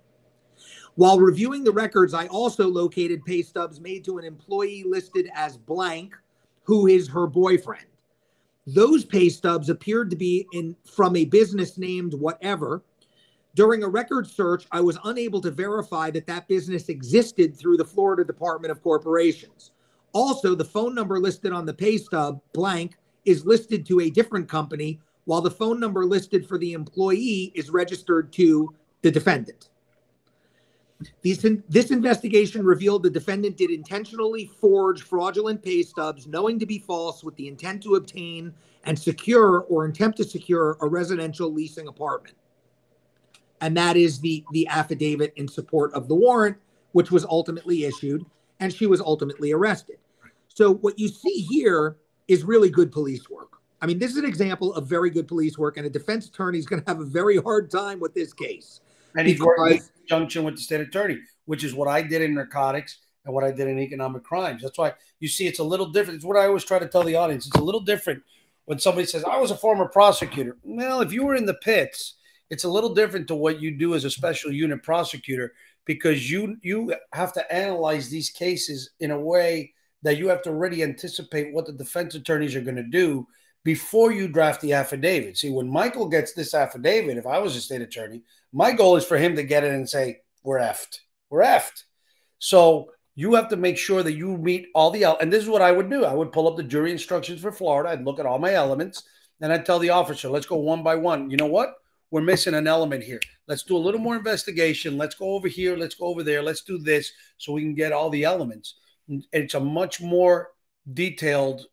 While reviewing the records, I also located pay stubs made to an employee listed as blank, who is her boyfriend. Those pay stubs appeared to be in from a business named whatever. During a record search, I was unable to verify that that business existed through the Florida Department of Corporations. Also, the phone number listed on the pay stub, blank, is listed to a different company, while the phone number listed for the employee is registered to the defendant. These, this investigation revealed the defendant did intentionally forge fraudulent pay stubs, knowing to be false, with the intent to obtain and secure or attempt to secure a residential leasing apartment. And that is the, the affidavit in support of the warrant, which was ultimately issued, and she was ultimately arrested. So, what you see here is really good police work. I mean, this is an example of very good police work, and a defense attorney is going to have a very hard time with this case. And he's working in conjunction with the state attorney, which is what I did in narcotics and what I did in economic crimes. That's why you see it's a little different. It's what I always try to tell the audience. It's a little different when somebody says, I was a former prosecutor. Well, if you were in the pits, it's a little different to what you do as a special unit prosecutor because you you have to analyze these cases in a way that you have to already anticipate what the defense attorneys are going to do before you draft the affidavit. See, when Michael gets this affidavit, if I was a state attorney, my goal is for him to get it and say, We're effed. We're effed. So you have to make sure that you meet all the and this is what I would do. I would pull up the jury instructions for Florida. I'd look at all my elements, and I'd tell the officer, let's go one by one. You know what? We're missing an element here. Let's do a little more investigation. Let's go over here. Let's go over there. Let's do this so we can get all the elements. It's a much more detailed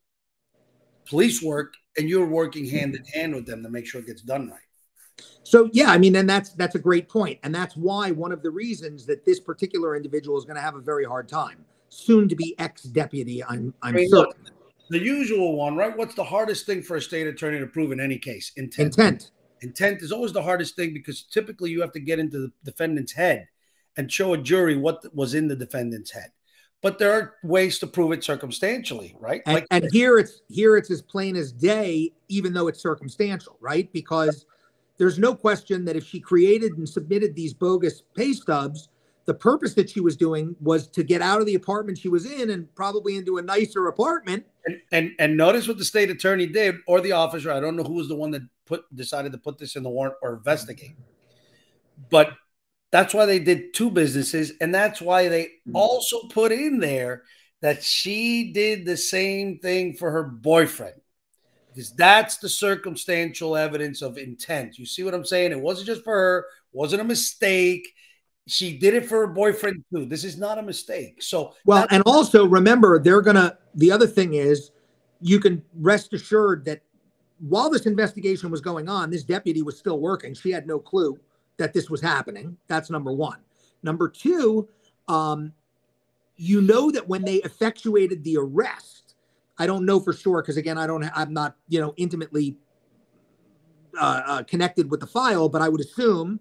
police work, and you're working hand in hand with them to make sure it gets done right. So yeah, I mean, and that's that's a great point, and that's why one of the reasons that this particular individual is going to have a very hard time. Soon to be ex deputy, I'm I'm I mean, certain. Look, the usual one, right? What's the hardest thing for a state attorney to prove in any case? Intent. Intent. Intent is always the hardest thing because typically you have to get into the defendant's head and show a jury what was in the defendant's head. But there are ways to prove it circumstantially, right? And, like and here it's here it's as plain as day, even though it's circumstantial, right? Because there's no question that if she created and submitted these bogus pay stubs, the purpose that she was doing was to get out of the apartment she was in and probably into a nicer apartment. And and, and notice what the state attorney did, or the officer. I don't know who was the one that put decided to put this in the warrant or investigate. But that's why they did two businesses, and that's why they mm-hmm. also put in there that she did the same thing for her boyfriend because that's the circumstantial evidence of intent. You see what I'm saying? It wasn't just for her, wasn't a mistake. She did it for her boyfriend too. This is not a mistake. So, well, and also remember, they're gonna. The other thing is, you can rest assured that while this investigation was going on, this deputy was still working. She had no clue that this was happening. That's number one. Number two, um, you know that when they effectuated the arrest I don't know for sure because again, I don't. I'm not you know intimately uh, uh, connected with the file, but I would assume,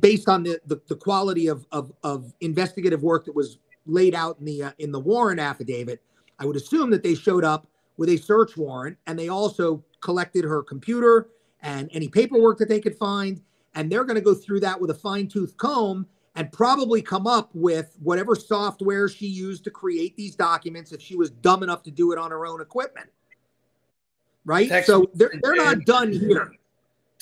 based on the the, the quality of, of, of investigative work that was laid out in the uh, in the warrant affidavit, I would assume that they showed up with a search warrant and they also collected her computer and any paperwork that they could find, and they're going to go through that with a fine tooth comb and probably come up with whatever software she used to create these documents if she was dumb enough to do it on her own equipment. Right? So they're, they're not done here.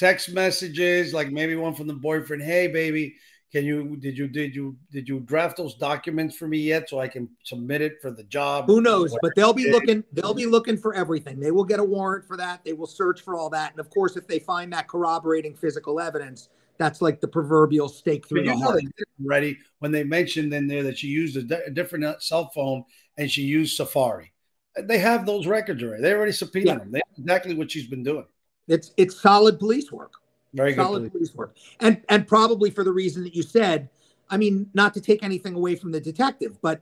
Text messages, like maybe one from the boyfriend, hey baby, can you did you did you did you draft those documents for me yet so I can submit it for the job? Who knows? But they'll be looking, they'll be looking for everything. They will get a warrant for that. They will search for all that. And of course, if they find that corroborating physical evidence, that's like the proverbial stake through the heart. Ready when they mentioned in there that she used a, di- a, different uh, cell phone and she used Safari. They have those records already. They already subpoenaed yeah. them. They know exactly what she's been doing. It's it's solid police work. Very solid police. police work, and and probably for the reason that you said. I mean, not to take anything away from the detective, but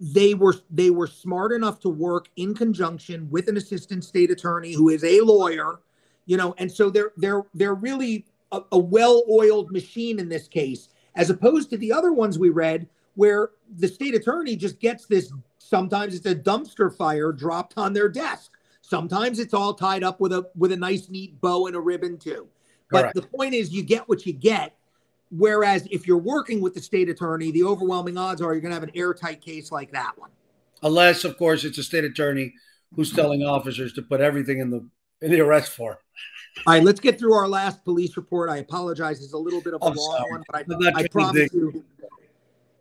they were they were smart enough to work in conjunction with an assistant state attorney who is a lawyer you know and so they're they're they're really a, a well-oiled machine in this case, as opposed to the other ones we read, where the state attorney just gets this. Sometimes it's a dumpster fire dropped on their desk. Sometimes it's all tied up with a with a nice neat bow and a ribbon too. But Correct. the point is, you get what you get. Whereas if you're working with the state attorney, the overwhelming odds are you're going to have an airtight case like that one. Unless, of course, it's a state attorney who's telling officers to put everything in the in the arrest form. All right, let's get through our last police report. I apologize; it's a little bit of a I'm long sorry. one, but I, I promise you,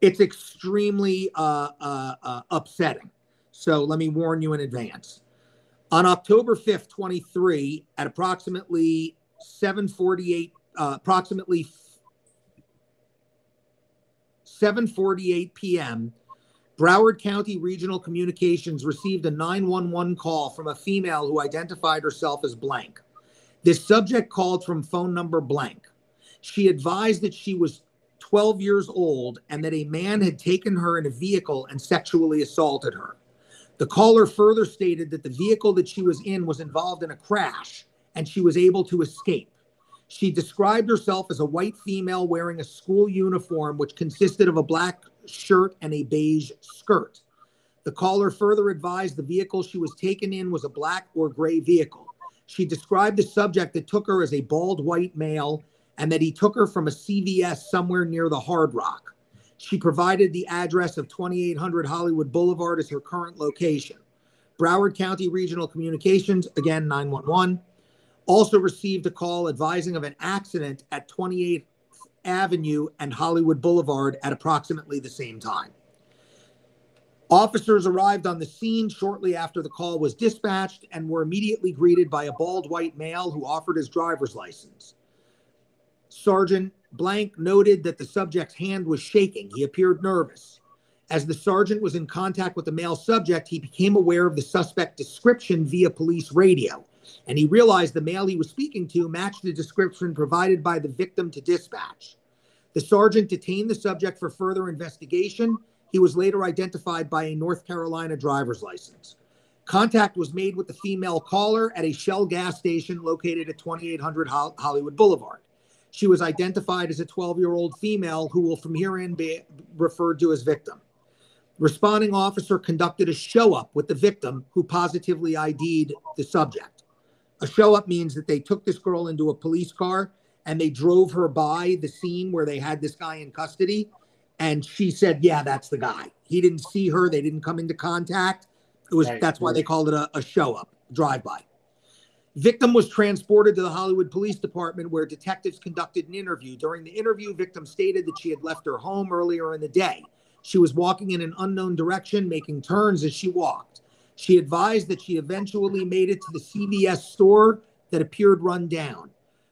it's extremely uh, uh, uh, upsetting. So let me warn you in advance. On October fifth, twenty three, at approximately seven forty eight, uh, approximately seven forty eight p.m. Broward County Regional Communications received a 911 call from a female who identified herself as blank. This subject called from phone number blank. She advised that she was 12 years old and that a man had taken her in a vehicle and sexually assaulted her. The caller further stated that the vehicle that she was in was involved in a crash and she was able to escape. She described herself as a white female wearing a school uniform, which consisted of a black shirt and a beige skirt. The caller further advised the vehicle she was taken in was a black or gray vehicle. She described the subject that took her as a bald white male and that he took her from a CVS somewhere near the Hard Rock. She provided the address of 2800 Hollywood Boulevard as her current location. Broward County Regional Communications, again 911, also received a call advising of an accident at 28th Avenue and Hollywood Boulevard at approximately the same time. Officers arrived on the scene shortly after the call was dispatched and were immediately greeted by a bald white male who offered his driver's license. Sergeant Blank noted that the subject's hand was shaking. He appeared nervous. As the sergeant was in contact with the male subject, he became aware of the suspect description via police radio, and he realized the male he was speaking to matched the description provided by the victim to dispatch. The sergeant detained the subject for further investigation he was later identified by a North Carolina driver's license. Contact was made with the female caller at a Shell gas station located at 2800 Hollywood Boulevard. She was identified as a 12 year old female who will from herein be referred to as victim. Responding officer conducted a show up with the victim who positively ID'd the subject. A show up means that they took this girl into a police car and they drove her by the scene where they had this guy in custody and she said, "Yeah, that's the guy." He didn't see her; they didn't come into contact. It was that's why they called it a, a show up, drive by. Victim was transported to the Hollywood Police Department where detectives conducted an interview. During the interview, victim stated that she had left her home earlier in the day. She was walking in an unknown direction, making turns as she walked. She advised that she eventually made it to the CVS store that appeared run down.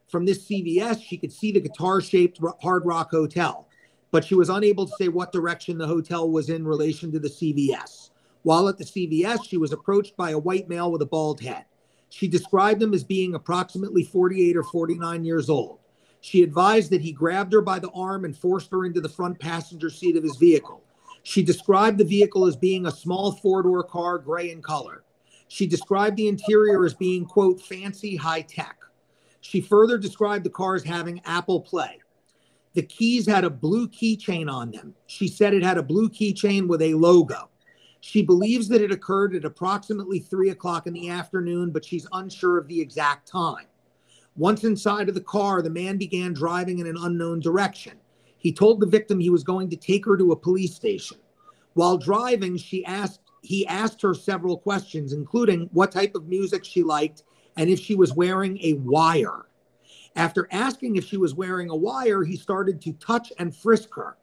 From this CVS, she could see the guitar shaped Hard Rock Hotel but she was unable to say what direction the hotel was in relation to the CVS. While at the CVS, she was approached by a white male with a bald head. She described him as being approximately 48 or 49 years old. She advised that he grabbed her by the arm and forced her into the front passenger seat of his vehicle. She described the vehicle as being a small four door car, gray in color. She described the interior as being, quote, fancy high tech. She further described the car as having Apple Play. The keys had a blue keychain on them. She said it had a blue keychain with a logo. She believes that it occurred at approximately three o'clock in the afternoon, but she's unsure of the exact time. Once inside of the car, the man began driving in an unknown direction. He told the victim he was going to take her to a police station. While driving, she asked he asked her several questions, including what type of music she liked and if she was wearing a wire. After asking if she was wearing a wire, he started to touch and frisk her.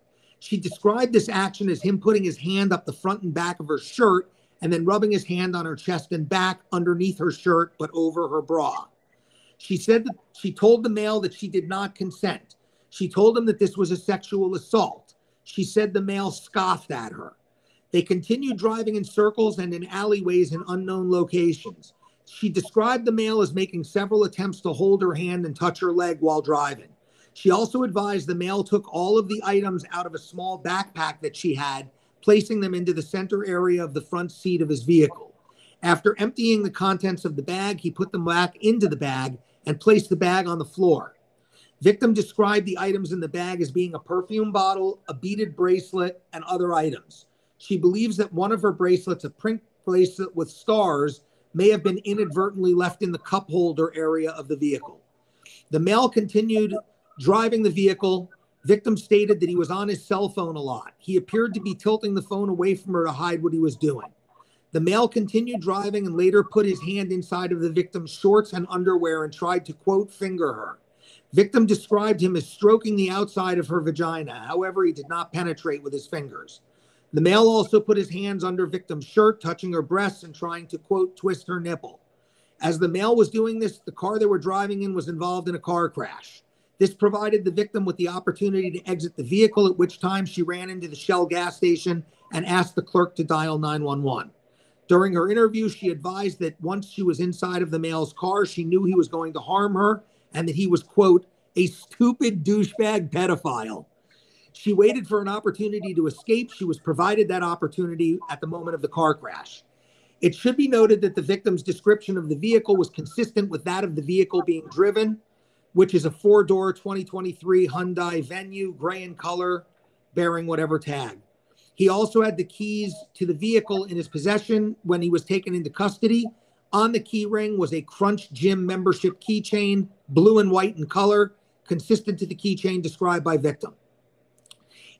She described this action as him putting his hand up the front and back of her shirt and then rubbing his hand on her chest and back underneath her shirt but over her bra. She said that she told the male that she did not consent. She told him that this was a sexual assault. She said the male scoffed at her. They continued driving in circles and in alleyways in unknown locations. She described the male as making several attempts to hold her hand and touch her leg while driving. She also advised the male took all of the items out of a small backpack that she had, placing them into the center area of the front seat of his vehicle. After emptying the contents of the bag, he put them back into the bag and placed the bag on the floor. Victim described the items in the bag as being a perfume bottle, a beaded bracelet, and other items. She believes that one of her bracelets, a print bracelet with stars, may have been inadvertently left in the cup holder area of the vehicle. The male continued driving the vehicle. Victim stated that he was on his cell phone a lot. He appeared to be tilting the phone away from her to hide what he was doing. The male continued driving and later put his hand inside of the victim's shorts and underwear and tried to, quote, finger her. Victim described him as stroking the outside of her vagina. However, he did not penetrate with his fingers. The male also put his hands under victim's shirt, touching her breasts and trying to, quote, twist her nipple. As the male was doing this, the car they were driving in was involved in a car crash. This provided the victim with the opportunity to exit the vehicle, at which time she ran into the Shell gas station and asked the clerk to dial 911. During her interview, she advised that once she was inside of the male's car, she knew he was going to harm her and that he was, quote, a stupid douchebag pedophile. She waited for an opportunity to escape. She was provided that opportunity at the moment of the car crash. It should be noted that the victim's description of the vehicle was consistent with that of the vehicle being driven, which is a four door 2023 Hyundai Venue, gray in color, bearing whatever tag. He also had the keys to the vehicle in his possession when he was taken into custody. On the key ring was a Crunch Gym membership keychain, blue and white in color, consistent to the keychain described by victim.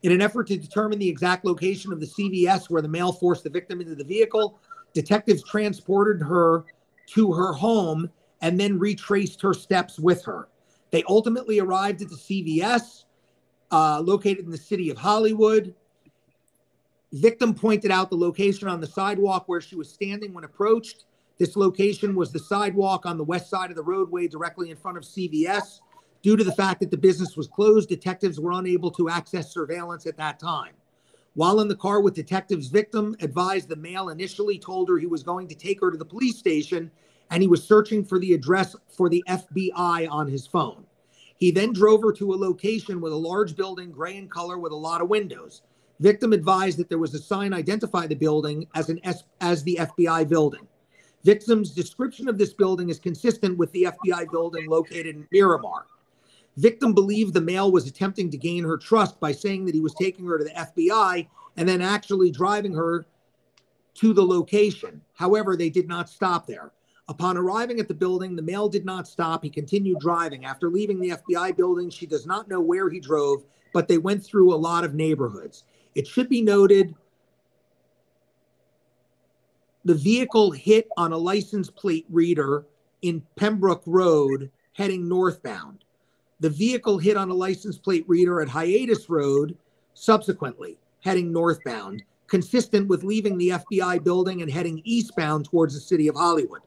In an effort to determine the exact location of the CVS where the male forced the victim into the vehicle, Detectives transported her to her home and then retraced her steps with her. They ultimately arrived at the CVS uh, located in the city of Hollywood. Victim pointed out the location on the sidewalk where she was standing when approached. This location was the sidewalk on the west side of the roadway directly in front of CVS. Due to the fact that the business was closed, detectives were unable to access surveillance at that time. While in the car with detectives, victim advised the male initially told her he was going to take her to the police station and he was searching for the address for the FBI on his phone. He then drove her to a location with a large building, gray in color, with a lot of windows. Victim advised that there was a sign identify the building as an S- as the FBI building. Victim's description of this building is consistent with the FBI building located in Miramar. Victim believed the male was attempting to gain her trust by saying that he was taking her to the FBI and then actually driving her to the location. However, they did not stop there. Upon arriving at the building, the male did not stop. He continued driving. After leaving the FBI building, she does not know where he drove, but they went through a lot of neighborhoods. It should be noted the vehicle hit on a license plate reader in Pembroke Road heading northbound. The vehicle hit on a license plate reader at Hiatus Road subsequently, heading northbound, consistent with leaving the FBI building and heading eastbound towards the city of Hollywood.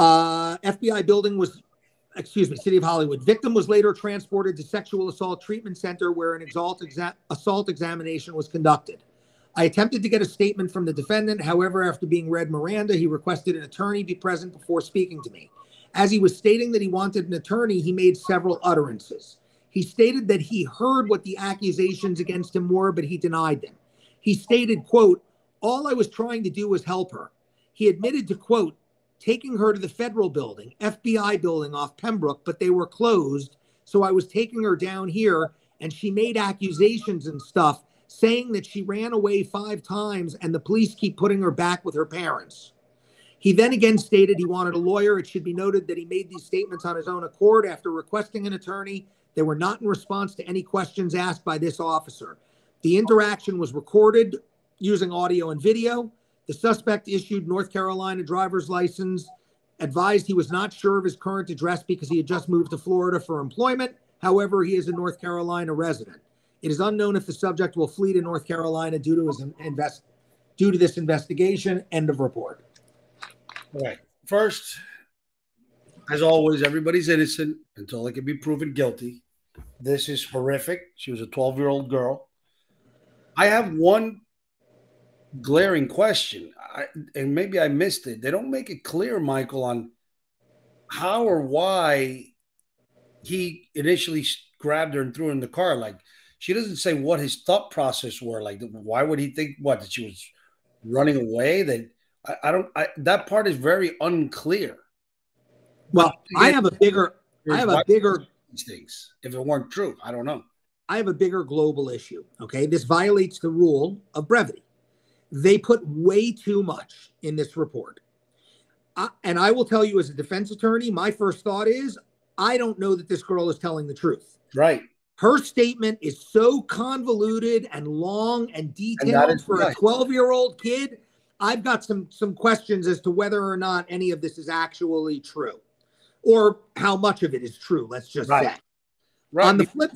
Uh, FBI building was, excuse me, City of Hollywood. Victim was later transported to Sexual Assault Treatment Center where an exa- assault examination was conducted. I attempted to get a statement from the defendant. However, after being read Miranda, he requested an attorney be present before speaking to me. As he was stating that he wanted an attorney, he made several utterances. He stated that he heard what the accusations against him were, but he denied them. He stated, quote, all I was trying to do was help her. He admitted to, quote, taking her to the federal building, FBI building off Pembroke, but they were closed. So I was taking her down here and she made accusations and stuff saying that she ran away five times and the police keep putting her back with her parents. He then again stated he wanted a lawyer. It should be noted that he made these statements on his own accord after requesting an attorney. They were not in response to any questions asked by this officer. The interaction was recorded using audio and video. The suspect issued North Carolina driver's license, advised he was not sure of his current address because he had just moved to Florida for employment. However, he is a North Carolina resident. It is unknown if the subject will flee to North Carolina due to his invest due to this investigation. End of report. All right. First, as always, everybody's innocent until they can be proven guilty. This is horrific. She was a 12 year old girl. I have one glaring question, I, and maybe I missed it. They don't make it clear, Michael, on how or why he initially grabbed her and threw her in the car. Like she doesn't say what his thought process were. Like why would he think what that she was running away? That I, I don't. I, that part is very unclear. Well, I have a bigger. I have a bigger these things. If it weren't true, I don't know. I have a bigger global issue. Okay, this violates the rule of brevity. They put way too much in this report. Uh, and I will tell you, as a defense attorney, my first thought is I don't know that this girl is telling the truth. Right. Her statement is so convoluted and long and detailed and for right. a 12 year old kid. I've got some some questions as to whether or not any of this is actually true, or how much of it is true. Let's just right. say. Right. On the flip,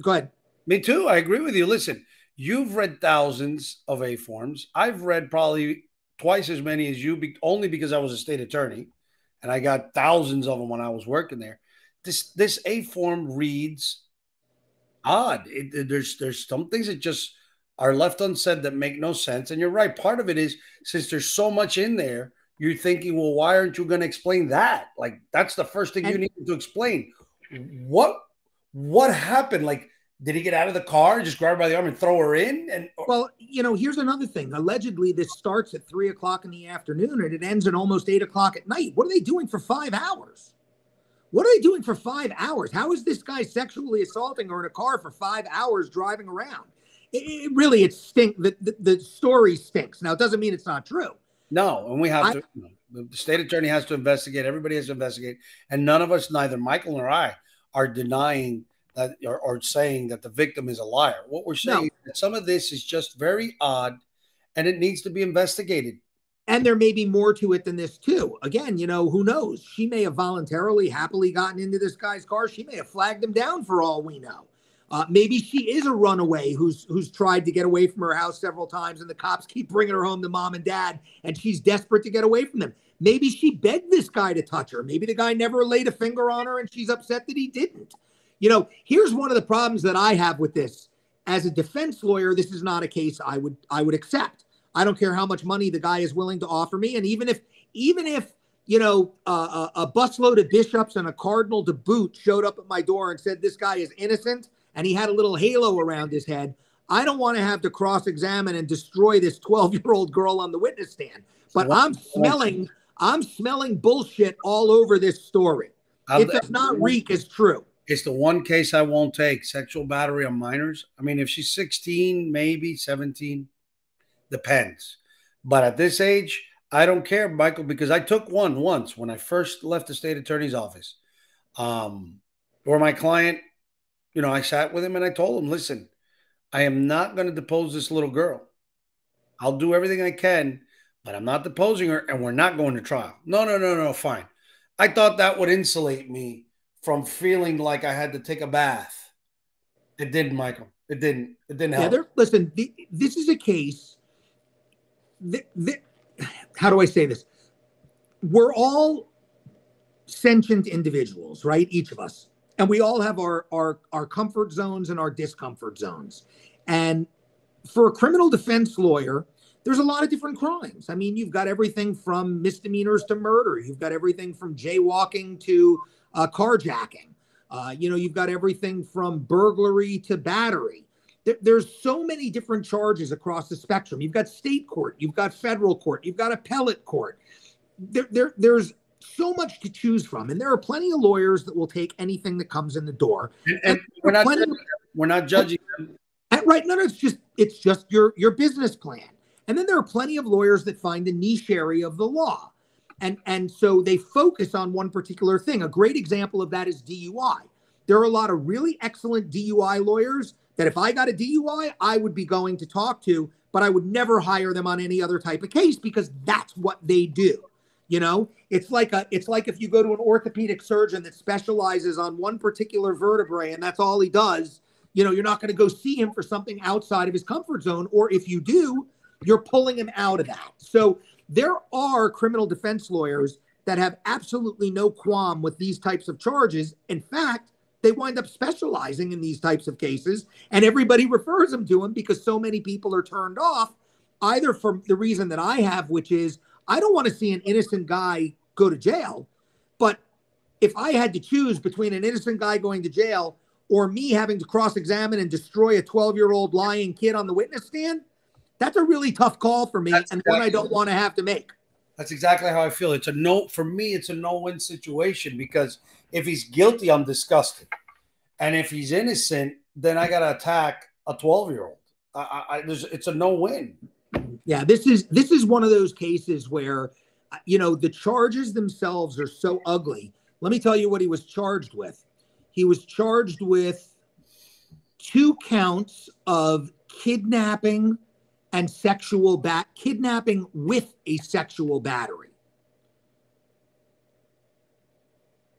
go ahead. Me too. I agree with you. Listen, You've read thousands of A forms. I've read probably twice as many as you, be, only because I was a state attorney, and I got thousands of them when I was working there. This this A form reads odd. It, it, there's there's some things that just are left unsaid that make no sense. And you're right. Part of it is since there's so much in there, you're thinking, well, why aren't you going to explain that? Like that's the first thing and, you need to explain. What what happened? Like did he get out of the car, and just grab her by the arm and throw her in? And well, you know, here's another thing. Allegedly, this starts at three o'clock in the afternoon and it ends at almost eight o'clock at night. What are they doing for five hours? What are they doing for five hours? How is this guy sexually assaulting her in a car for five hours driving around? It, it really, it stinks. The, the, the, story stinks. Now, it doesn't mean it's not true. No, and we have I, to. The state attorney has to investigate. Everybody has to investigate, and none of us, neither Michael nor I, are denying that are, saying that the victim is a liar. What we're saying no. that some of this is just very odd and it needs to be investigated. And there may be more to it than this, too. Again, you know, who knows? She may have voluntarily, happily gotten into this guy's car. She may have flagged him down for all we know. Uh, maybe she is a runaway who's who's tried to get away from her house several times, and the cops keep bringing her home to mom and dad, and she's desperate to get away from them. Maybe she begged this guy to touch her. Maybe the guy never laid a finger on her, and she's upset that he didn't. You know, here's one of the problems that I have with this. As a defense lawyer, this is not a case I would I would accept. I don't care how much money the guy is willing to offer me. And even if, even if, you know, uh, a, a busload of bishops and a cardinal to boot showed up at my door and said this guy is innocent and he had a little halo around his head, I don't want to have to cross examine and destroy this 12 year old girl on the witness stand. But I'm smelling, I'm smelling bullshit all over this story. It does not reek as true. It's the one case I won't take sexual battery on minors. I mean, if she's 16, maybe 17, Depends. But at this age, I don't care, Michael, because I took one once when I first left the state attorney's office. Um, my client, you know, I sat with him and I told him, listen, I am not going to depose this little girl. I'll do everything I can, but I'm not deposing her and we're not going to trial. No, no, no, no, fine. I thought that would insulate me from feeling like I had to take a bath. It didn't, Michael. It didn't. It didn't help. Yeah, listen, the, this is a case the, the, how do I say this? We're all sentient individuals, right? Each of us. And we all have our, our, our comfort zones and our discomfort zones. And for a criminal defense lawyer, there's a lot of different crimes. I mean, you've got everything from misdemeanors to murder. You've got everything from jaywalking to uh, carjacking. Uh, you know, you've got everything from burglary to battery there, there's so many different charges across the spectrum. You've got state court, you've got federal court, you've got appellate court. There, there, there's so much to choose from, and there are plenty of lawyers that will take anything that comes in the door. And, and we're not plenty, we're not judging them. Right? No, no, it's just it's just your your business plan. And then there are plenty of lawyers that find the niche area of the law. And, and so they focus on one particular thing. A great example of that is DUI. There are a lot of really excellent DUI lawyers that if I got a DUI, I would be going to talk to, but I would never hire them on any other type of case because that's what they do. You know, it's like a it's like if you go to an orthopedic surgeon that specializes on one particular vertebrae and that's all he does, you know, you're not going to go see him for something outside of his comfort zone or if you do, you're pulling him out of that. So there are criminal defense lawyers that have absolutely no qualm with these types of charges. In fact, they wind up specializing in these types of cases and everybody refers them to them because so many people are turned off either for the reason that I have which is I don't want to see an innocent guy go to jail but if I had to choose between an innocent guy going to jail or me having to cross-examine and destroy a 12-year-old lying kid on the witness stand that's a really tough call for me that's and exactly one I don't want to have to make that's exactly how I feel. It's a no for me. It's a no-win situation because if he's guilty, I'm disgusted, and if he's innocent, then I got to attack a 12-year-old. I, I, it's a no-win. Yeah, this is this is one of those cases where, uh, you know, the charges themselves are so ugly. Let me tell you what he was charged with. He was charged with two counts of kidnapping and sexual bat kidnapping with a sexual battery.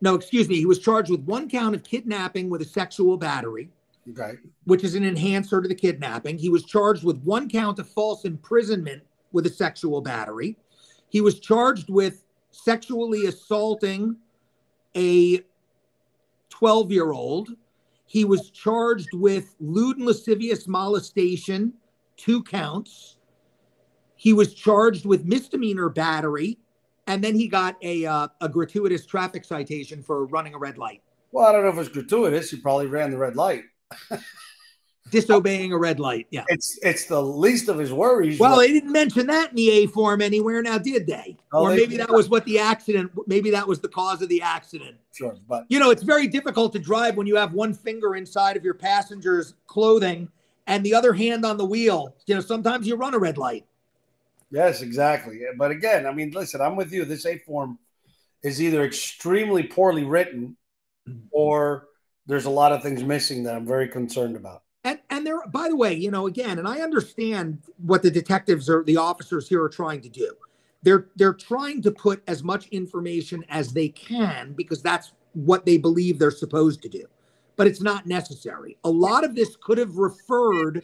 No, excuse me. He was charged with one count of kidnapping with a sexual battery, okay. which is an enhancer to the kidnapping. He was charged with one count of false imprisonment with a sexual battery. He was charged with sexually assaulting a 12 year old. He was charged with lewd and lascivious molestation two counts. He was charged with misdemeanor battery, and then he got a uh, a gratuitous traffic citation for running a red light. Well, I don't know if it's gratuitous. He probably ran the red light. Disobeying a red light. Yeah. It's it's the least of his worries. Well, they didn't mention that in the A form anywhere now, did they? Oh, or maybe they, that was what the accident, maybe that was the cause of the accident. Sure. But you know, it's very difficult to drive when you have one finger inside of your passenger's clothing and the other hand on the wheel. You know, sometimes you run a red light. Yes, exactly. But again, I mean, listen, I'm with you. This A form is either extremely poorly written mm-hmm. or there's a lot of things missing that I'm very concerned about. And and there, by the way, you know, again, and I understand what the detectives or the officers here are trying to do. They're they're trying to put as much information as they can because that's what they believe they're supposed to do. But it's not necessary. A lot of this could have referred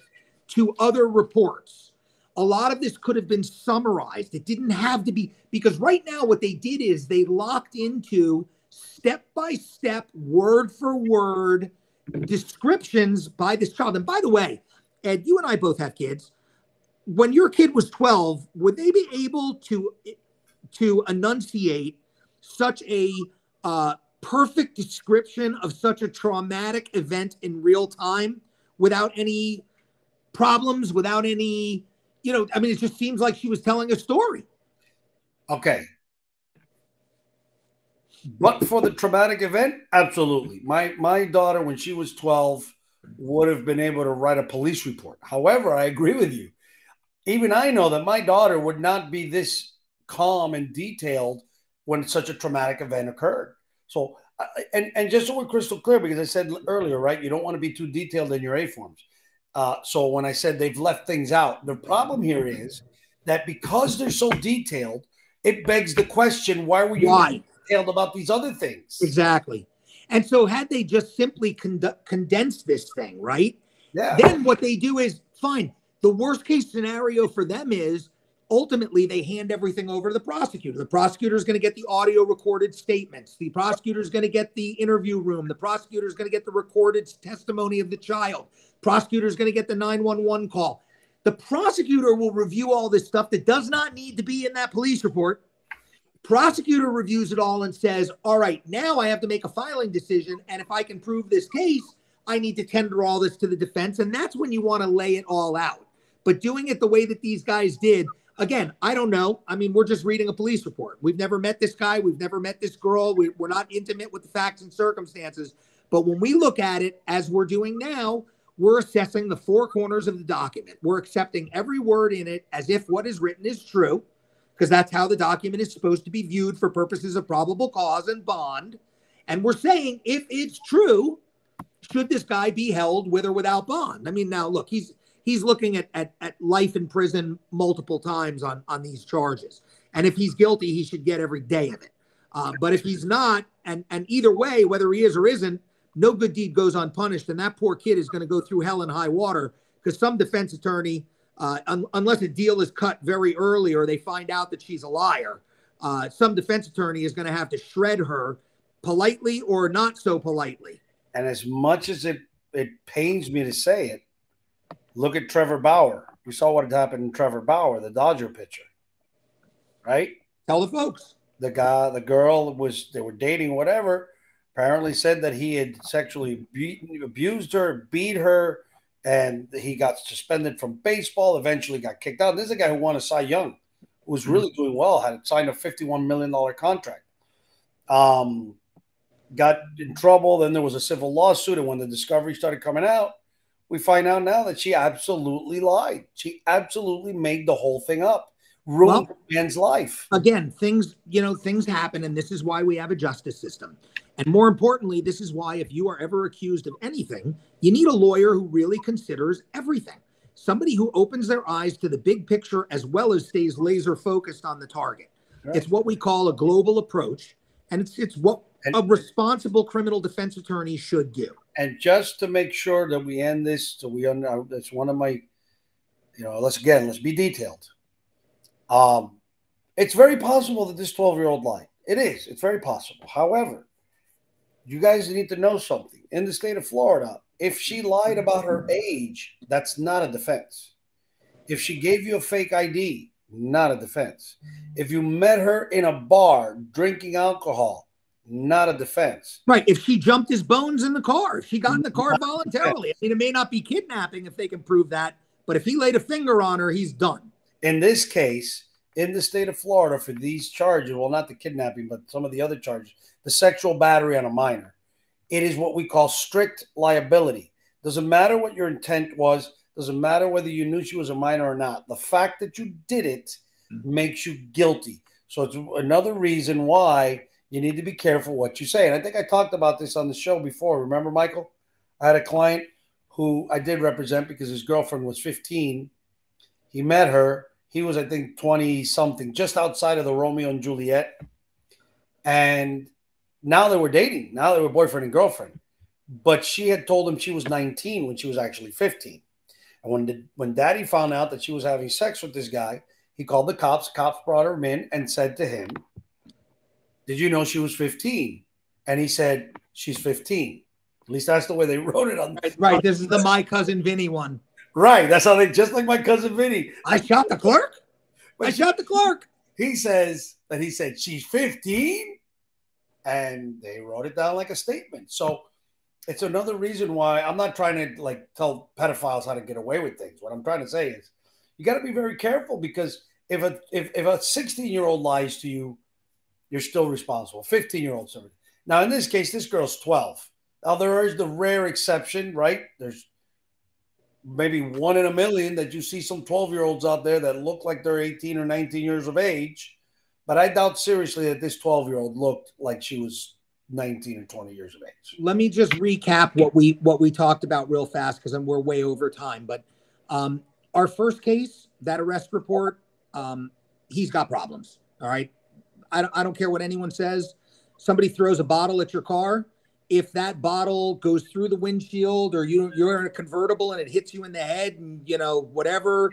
to other reports. A lot of this could have been summarized. It didn't have to be because right now what they did is they locked into step by step, word for word descriptions by this child. And by the way, Ed, you and I both have kids. When your kid was 12, would they be able to to enunciate such a uh, perfect description of such a traumatic event in real time without any problems, without any, you know, I mean, it just seems like she was telling a story. Okay. But for the traumatic event, absolutely. My my daughter, when she was 12, would have been able to write a police report. However, I agree with you. Even I know that my daughter would not be this calm and detailed when such a traumatic event occurred. So, and and just so we're crystal clear, because I said earlier, right, you don't want to be too detailed in your A forms. Uh, so when I said they've left things out, the problem here is that because they're so detailed, it begs the question: Why were you why? detailed about these other things? Exactly. And so, had they just simply con- condensed this thing, right? Yeah. Then what they do is fine. The worst case scenario for them is ultimately they hand everything over to the prosecutor. The prosecutor is going to get the audio recorded statements. The prosecutor is going to get the interview room. The prosecutor is going to get the recorded testimony of the child. Prosecutor is going to get the 911 call. The prosecutor will review all this stuff that does not need to be in that police report. Prosecutor reviews it all and says, All right, now I have to make a filing decision. And if I can prove this case, I need to tender all this to the defense. And that's when you want to lay it all out. But doing it the way that these guys did, again, I don't know. I mean, we're just reading a police report. We've never met this guy. We've never met this girl. We, are not intimate with the facts and circumstances. But when we look at it as we're doing now, we're assessing the four corners of the document. We're accepting every word in it as if what is written is true, because that's how the document is supposed to be viewed for purposes of probable cause and bond. And we're saying if it's true, should this guy be held with or without bond? I mean, now look, he's he's looking at, at, at life in prison multiple times on, on these charges. And if he's guilty, he should get every day of it. Uh, but if he's not, and, and either way, whether he is or isn't, no good deed goes unpunished. And that poor kid is going to go through hell and high water because some defense attorney, uh, un- unless a deal is cut very early or they find out that she's a liar, uh, some defense attorney is going to have to shred her politely or not so politely. And as much as it, it pains me to say it, Look at Trevor Bauer. You saw what had happened to Trevor Bauer, the Dodger pitcher, right? Tell the folks. The guy, the girl was they were dating, whatever. Apparently said that he had sexually beaten, abused her, beat her, and he got suspended from baseball. Eventually, got kicked out. This is a guy who won a Cy Young, who was really mm-hmm. doing well, had signed a fifty-one million dollar contract. Um, got in trouble. Then there was a civil lawsuit, and when the discovery started coming out, we find out now that she absolutely lied. She absolutely made the whole thing up, ruined well, man's life. Again, things, you know, things happen, and this is why we have a justice system. And more importantly, this is why if you are ever accused of anything, you need a lawyer who really considers everything. Somebody who opens their eyes to the big picture as well as stays laser focused on the target. Right. It's what we call a global approach, and it's it's what and, a responsible criminal defense attorney should do. And just to make sure that we end this, so we under that's one of my, you know, let's again let's be detailed. Um, it's very possible that this twelve year old lied. It is. It's very possible. However, you guys need to know something. In the state of Florida, if she lied about her age, that's not a defense. If she gave you a fake ID, not a defense. If you met her in a bar drinking alcohol, not a defense. Right. If she jumped his bones in the car, if she got in the car voluntarily, I mean, it may not be kidnapping if they can prove that, but if he laid a finger on her, he's done. In this case, in the state of Florida, for these charges, well, not the kidnapping, but some of the other charges, the sexual battery on a minor, it is what we call strict liability. Doesn't matter what your intent was, doesn't matter whether you knew she was a minor or not. The fact that you did it mm-hmm. makes you guilty. So it's another reason why you need to be careful what you say. And I think I talked about this on the show before. Remember, Michael? I had a client who I did represent because his girlfriend was 15. He met her. He was, I think, 20 something, just outside of the Romeo and Juliet. And now they were dating. Now they were boyfriend and girlfriend. But she had told him she was 19 when she was actually 15. And when the, when daddy found out that she was having sex with this guy, he called the cops. Cops brought her in and said to him, Did you know she was 15? And he said, She's 15. At least that's the way they wrote it on. Right. right. This is the my cousin Vinny one. Right. That's how they just like my cousin Vinny. I shot the clerk. I shot the clerk. He says that he said she's 15 and they wrote it down like a statement. So it's another reason why I'm not trying to like tell pedophiles how to get away with things. What I'm trying to say is you got to be very careful because if a if, if a 16 year old lies to you, you're still responsible. 15 year old somebody. Now in this case, this girl's 12. Now there is the rare exception, right? There's maybe one in a million that you see some 12 year olds out there that look like they're 18 or 19 years of age. But I doubt seriously that this 12 year old looked like she was 19 or 20 years of age. Let me just recap what we what we talked about real fast because we're way over time. But um, our first case, that arrest report, um, he's got problems. All right. I don't, I don't care what anyone says. Somebody throws a bottle at your car. If that bottle goes through the windshield or you, you're in a convertible and it hits you in the head and, you know, whatever,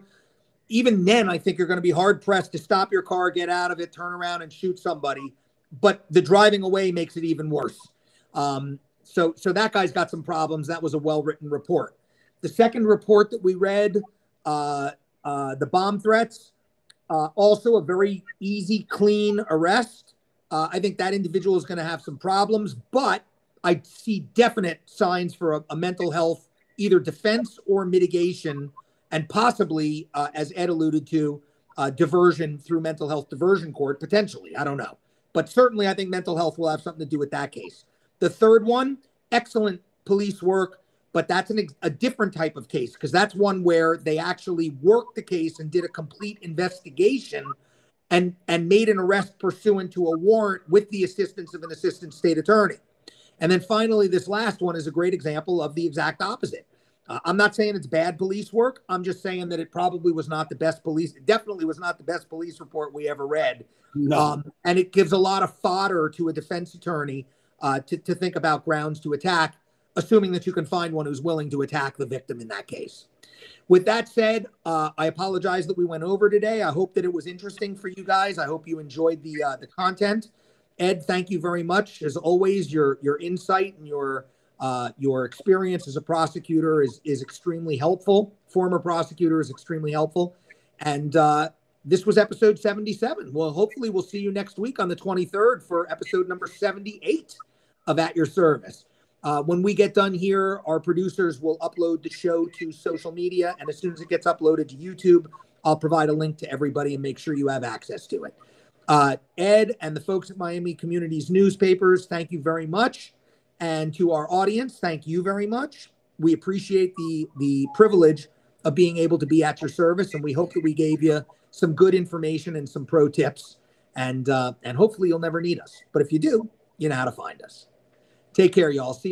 even then, I think you're going to be hard pressed to stop your car, get out of it, turn around and shoot somebody. But the driving away makes it even worse. Um, so, so that guy's got some problems. That was a well written report. The second report that we read, uh, uh, the bomb threats, uh, also a very easy, clean arrest. Uh, I think that individual is going to have some problems, but I see definite signs for a, a mental health, either defense or mitigation, and possibly, uh, as Ed alluded to, uh, diversion through mental health diversion court, potentially. I don't know. But certainly, I think mental health will have something to do with that case. The third one, excellent police work, but that's an, a different type of case because that's one where they actually worked the case and did a complete investigation and and made an arrest pursuant to a warrant with the assistance of an assistant state attorney. And then finally, this last one is a great example of the exact opposite. Uh, I'm not saying it's bad police work. I'm just saying that it probably was not the best police. It definitely was not the best police report we ever read. No. Um, and it gives a lot of fodder to a defense attorney uh, to, to think about grounds to attack, assuming that you can find one who's willing to attack the victim in that case. With that said, uh, I apologize that we went over today. I hope that it was interesting for you guys. I hope you enjoyed the uh, the content. Ed, thank you very much. As always, your your insight and your uh, your experience as a prosecutor is is extremely helpful. Former prosecutor is extremely helpful, and uh, this was episode 77. Well, hopefully, we'll see you next week on the 23rd for episode number 78 of At Your Service. Uh, when we get done here, our producers will upload the show to social media. And as soon as it gets uploaded to YouTube, I'll provide a link to everybody and make sure you have access to it. Uh, Ed and the folks at Miami Communities Newspapers, thank you very much. And to our audience, thank you very much. We appreciate the, the privilege of being able to be at your service. And we hope that we gave you some good information and some pro tips. And, uh, and hopefully you'll never need us. But if you do, you know how to find us. Take care, y'all. See